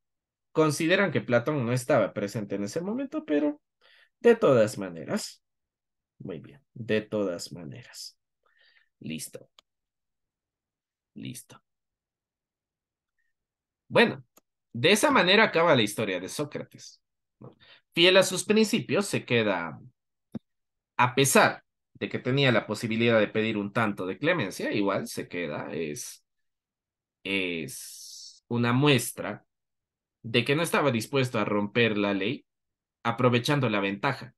Speaker 1: consideran que Platón no estaba presente en ese momento, pero de todas maneras, muy bien, de todas maneras. Listo. Listo. Bueno, de esa manera acaba la historia de Sócrates. Fiel a sus principios, se queda, a pesar de que tenía la posibilidad de pedir un tanto de clemencia, igual se queda, es, es una muestra de que no estaba dispuesto a romper la ley, aprovechando la ventaja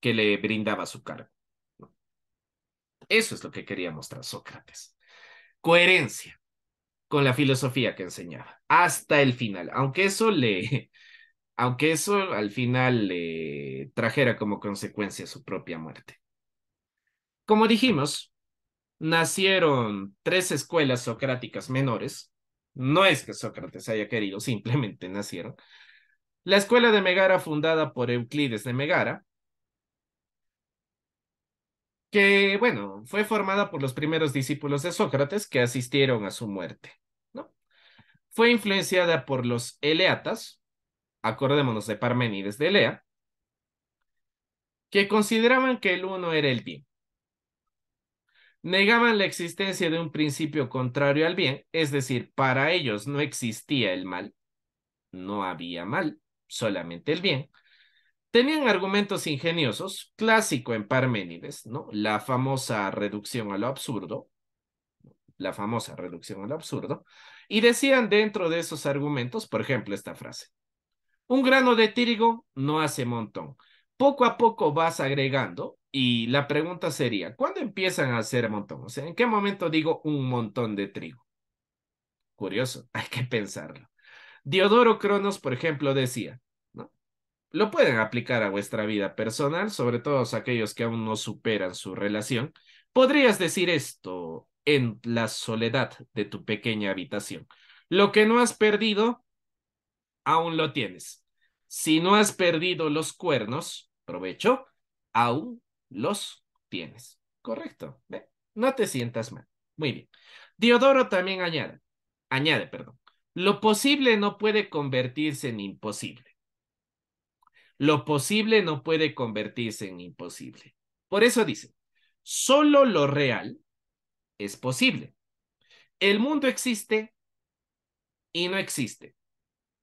Speaker 1: que le brindaba su cargo. Eso es lo que quería mostrar Sócrates. Coherencia con la filosofía que enseñaba, hasta el final, aunque eso le, aunque eso al final le trajera como consecuencia su propia muerte. Como dijimos, nacieron tres escuelas socráticas menores, no es que Sócrates haya querido, simplemente nacieron. La escuela de Megara, fundada por Euclides de Megara, que, bueno, fue formada por los primeros discípulos de Sócrates que asistieron a su muerte. ¿no? Fue influenciada por los eleatas, acordémonos de Parménides de Elea, que consideraban que el uno era el bien negaban la existencia de un principio contrario al bien, es decir, para ellos no existía el mal, no había mal, solamente el bien. Tenían argumentos ingeniosos, clásico en Parménides, ¿no? La famosa reducción a lo absurdo, la famosa reducción a lo absurdo, y decían dentro de esos argumentos, por ejemplo, esta frase, un grano de trigo no hace montón. Poco a poco vas agregando y la pregunta sería, ¿cuándo empiezan a hacer montón? O sea, ¿en qué momento digo un montón de trigo? Curioso, hay que pensarlo. Diodoro Cronos, por ejemplo, decía, ¿no? Lo pueden aplicar a vuestra vida personal, sobre todo aquellos que aún no superan su relación. Podrías decir esto en la soledad de tu pequeña habitación. Lo que no has perdido, aún lo tienes. Si no has perdido los cuernos, provecho, aún los tienes. Correcto. No te sientas mal. Muy bien. Diodoro también añade, añade, perdón, lo posible no puede convertirse en imposible. Lo posible no puede convertirse en imposible. Por eso dice, solo lo real es posible. El mundo existe y no existe.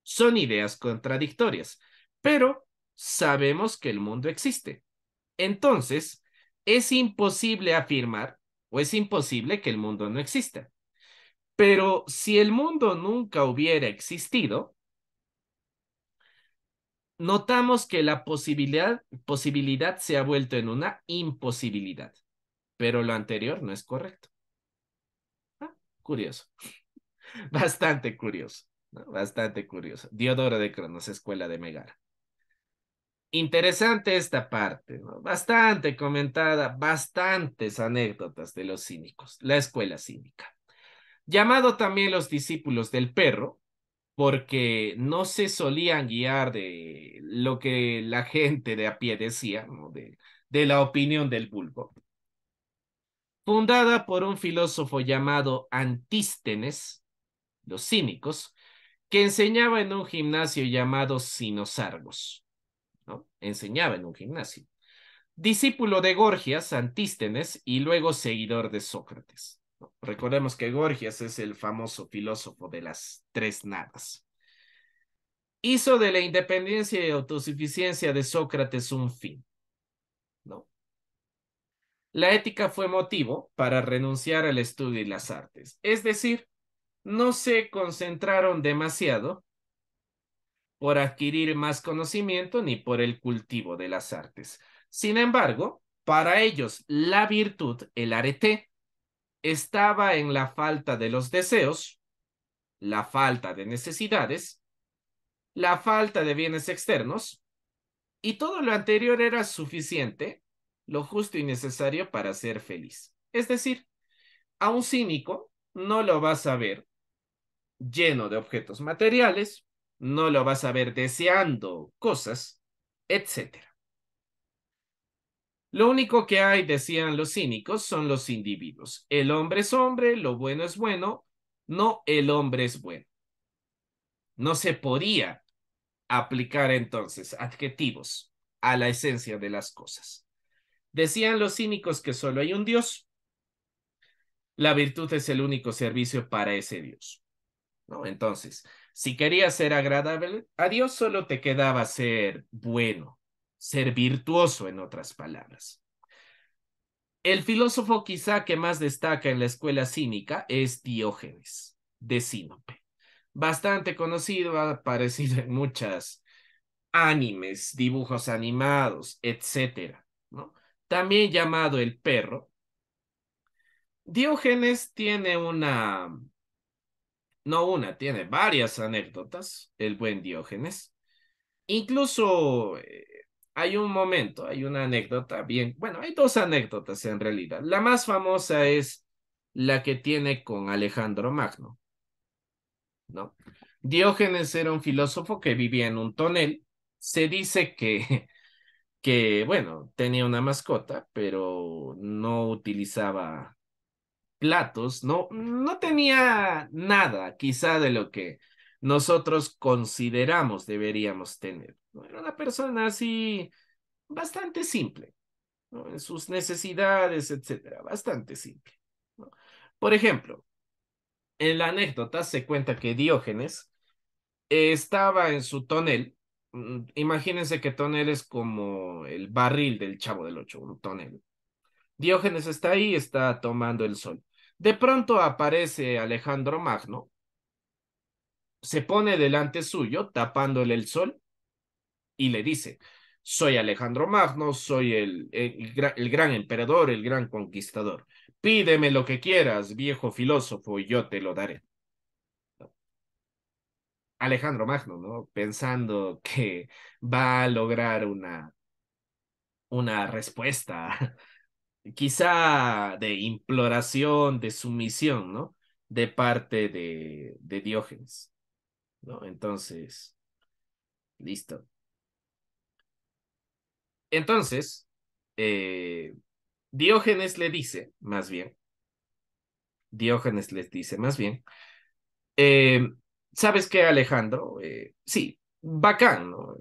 Speaker 1: Son ideas contradictorias, pero sabemos que el mundo existe. Entonces, es imposible afirmar o es imposible que el mundo no exista. Pero si el mundo nunca hubiera existido, notamos que la posibilidad, posibilidad se ha vuelto en una imposibilidad, pero lo anterior no es correcto. Ah, curioso. Bastante curioso. Bastante curioso. Diodoro de Cronos, Escuela de Megara. Interesante esta parte, bastante comentada, bastantes anécdotas de los cínicos, la escuela cínica. Llamado también los discípulos del perro, porque no se solían guiar de lo que la gente de a pie decía, de, de la opinión del vulgo. Fundada por un filósofo llamado Antístenes, los cínicos, que enseñaba en un gimnasio llamado Sinosargos. Enseñaba en un gimnasio. Discípulo de Gorgias, Antístenes, y luego seguidor de Sócrates. Recordemos que Gorgias es el famoso filósofo de las tres nadas. Hizo de la independencia y autosuficiencia de Sócrates un fin. La ética fue motivo para renunciar al estudio y las artes. Es decir, no se concentraron demasiado por adquirir más conocimiento ni por el cultivo de las artes. Sin embargo, para ellos la virtud, el arete, estaba en la falta de los deseos, la falta de necesidades, la falta de bienes externos, y todo lo anterior era suficiente, lo justo y necesario para ser feliz. Es decir, a un cínico no lo vas a ver lleno de objetos materiales, no lo vas a ver deseando cosas, etc. Lo único que hay, decían los cínicos, son los individuos. El hombre es hombre, lo bueno es bueno, no el hombre es bueno. No se podía aplicar entonces adjetivos a la esencia de las cosas. Decían los cínicos que solo hay un Dios. La virtud es el único servicio para ese Dios. ¿No? Entonces, si querías ser agradable a Dios, solo te quedaba ser bueno, ser virtuoso, en otras palabras. El filósofo quizá que más destaca en la escuela cínica es Diógenes, de Sinope. Bastante conocido, ha aparecido en muchas animes, dibujos animados, etc. También llamado el perro. Diógenes tiene una no una, tiene varias anécdotas, el buen Diógenes. Incluso eh, hay un momento, hay una anécdota bien, bueno, hay dos anécdotas en realidad. La más famosa es la que tiene con Alejandro Magno. ¿No? Diógenes era un filósofo que vivía en un tonel. Se dice que, que, bueno, tenía una mascota, pero no utilizaba platos, no, no tenía nada quizá de lo que nosotros consideramos deberíamos tener. Era una persona así bastante simple, en sus necesidades, etcétera, bastante simple. Por ejemplo, en la anécdota se cuenta que Diógenes estaba en su tonel. Mm, imagínense que tonel es como el barril del chavo del ocho, un tonel. Diógenes está ahí, está tomando el sol. De pronto aparece Alejandro Magno, se pone delante suyo, tapándole el sol, y le dice, soy Alejandro Magno, soy el, el, gran emperador, el gran conquistador. Pídeme lo que quieras, viejo filósofo, y yo te lo daré. Alejandro Magno, ¿no? Pensando que va a lograr una, una respuesta quizá de imploración, de sumisión, ¿no? De parte de, Diógenes, ¿no? Entonces, listo. Entonces, eh, Diógenes le dice, más bien, Diógenes les dice más bien, eh, ¿sabes qué, Alejandro? Eh, sí, bacán, ¿no?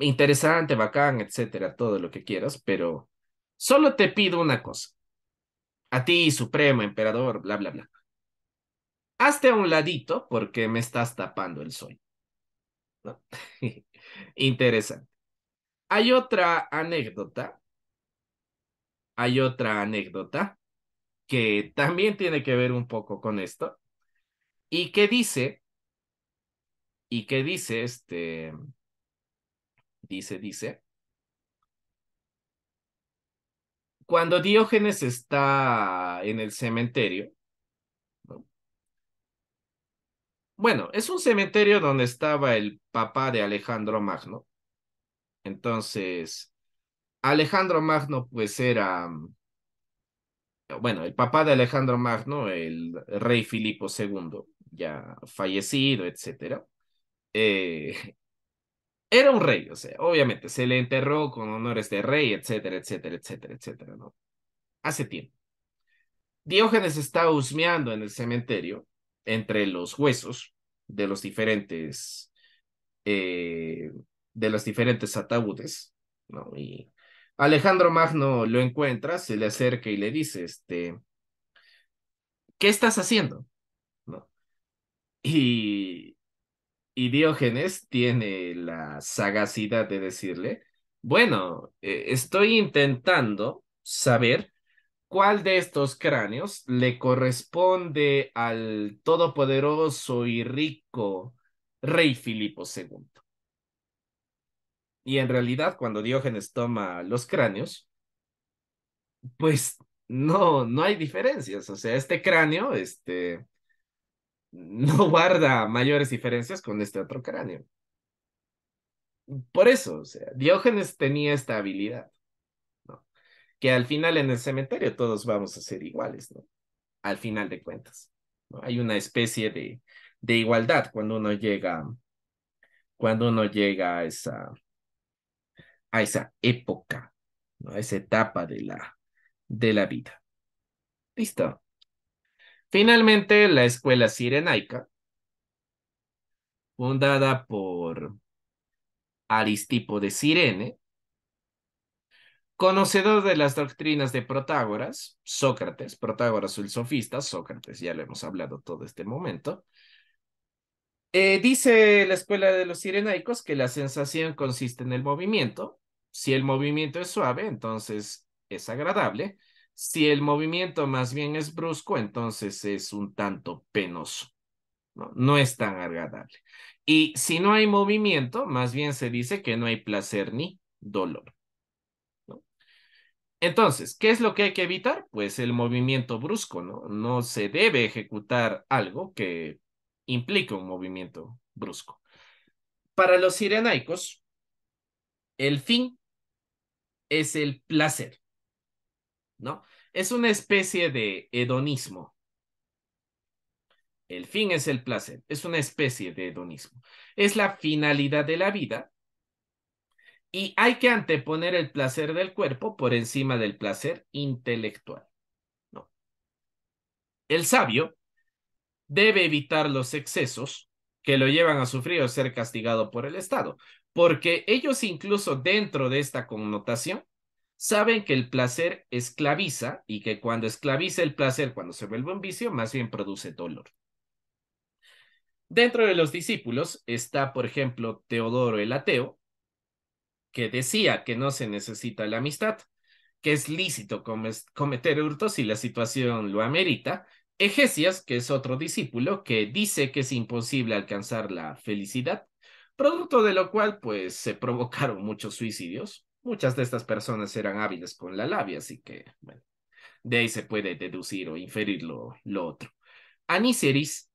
Speaker 1: Interesante, bacán, etcétera, todo lo que quieras, pero solo te pido una cosa. A ti, Supremo, Emperador, bla, bla, bla. Hazte a un ladito porque me estás tapando el sol. Interesante. Hay otra anécdota. Hay otra anécdota que también tiene que ver un poco con esto. Y que dice, y que dice, este, dice, dice, cuando Diógenes está en el cementerio, bueno, es un cementerio donde estaba el papá de Alejandro Magno. Entonces, Alejandro Magno pues era, bueno, el papá de Alejandro Magno, el rey Filipo II, ya fallecido, etcétera. Eh, era un rey, o sea, obviamente se le enterró con honores de rey, etcétera, etcétera, etcétera, etcétera, ¿no? Hace tiempo. Diógenes está husmeando en el cementerio entre los huesos de los diferentes eh, de los diferentes ataúdes, ¿no? Y Alejandro Magno lo encuentra, se le acerca y le dice, este, ¿qué estás haciendo? ¿No? Y, y Diógenes tiene la sagacidad de decirle, bueno, eh, estoy intentando saber cuál de estos cráneos le corresponde al todopoderoso y rico rey Filipo II. Y en realidad, cuando Diógenes toma los cráneos, pues no, no hay diferencias. O sea, este cráneo, este, no guarda mayores diferencias con este otro cráneo. Por eso, o sea, Diógenes tenía esta habilidad. Que al final en el cementerio todos vamos a ser iguales, ¿no? Al final de cuentas. Hay una especie de, de igualdad cuando uno llega, cuando uno llega a esa, a esa época, ¿no? a esa etapa de la, de la vida. Listo. Finalmente, la escuela sirenaica, fundada por Aristipo de Cirene, conocedor de las doctrinas de Protágoras, Sócrates, Protágoras el sofista, Sócrates, ya lo hemos hablado todo este momento, eh, dice la escuela de los sirenaicos que la sensación consiste en el movimiento. Si el movimiento es suave, entonces es agradable. Si el movimiento más bien es brusco, entonces es un tanto penoso. No, es tan agradable. Y si no hay movimiento, más bien se dice que no hay placer ni dolor. Entonces, ¿qué es lo que hay que evitar? Pues el movimiento brusco, ¿no? No se debe ejecutar algo que implica un movimiento brusco. Para los sirenaicos, el fin es el placer, ¿no? Es una especie de hedonismo. El fin es el placer, es una especie de hedonismo. Es la finalidad de la vida y hay que anteponer el placer del cuerpo por encima del placer intelectual. ¿no? El sabio debe evitar los excesos que lo llevan a sufrir o ser castigado por el Estado, porque ellos incluso dentro de esta connotación saben que el placer esclaviza y que cuando esclaviza el placer, cuando se vuelve un vicio, más bien produce dolor. Dentro de los discípulos está, por ejemplo, Teodoro el ateo, que decía que no se necesita la amistad, que es lícito cometer hurtos si la situación lo amerita. Egesias, que es otro discípulo, que dice que es imposible alcanzar la felicidad, producto de lo cual, pues, se provocaron muchos suicidios. Muchas de estas personas eran hábiles con la labia, así que, bueno, de ahí se puede deducir o inferir lo, lo otro. Aniceris,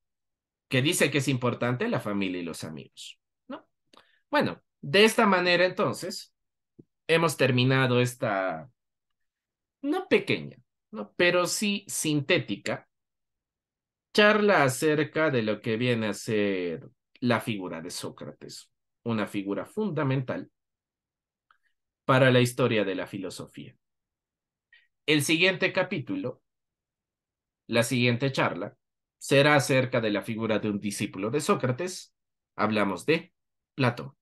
Speaker 1: que dice que es importante la familia y los amigos, ¿no? Bueno, de esta manera, entonces, hemos terminado esta, no pequeña, ¿no? pero sí sintética, charla acerca de lo que viene a ser la figura de Sócrates, una figura fundamental para la historia de la filosofía. El siguiente capítulo La siguiente charla será acerca de la figura de un discípulo de Sócrates. Hablamos de Platón.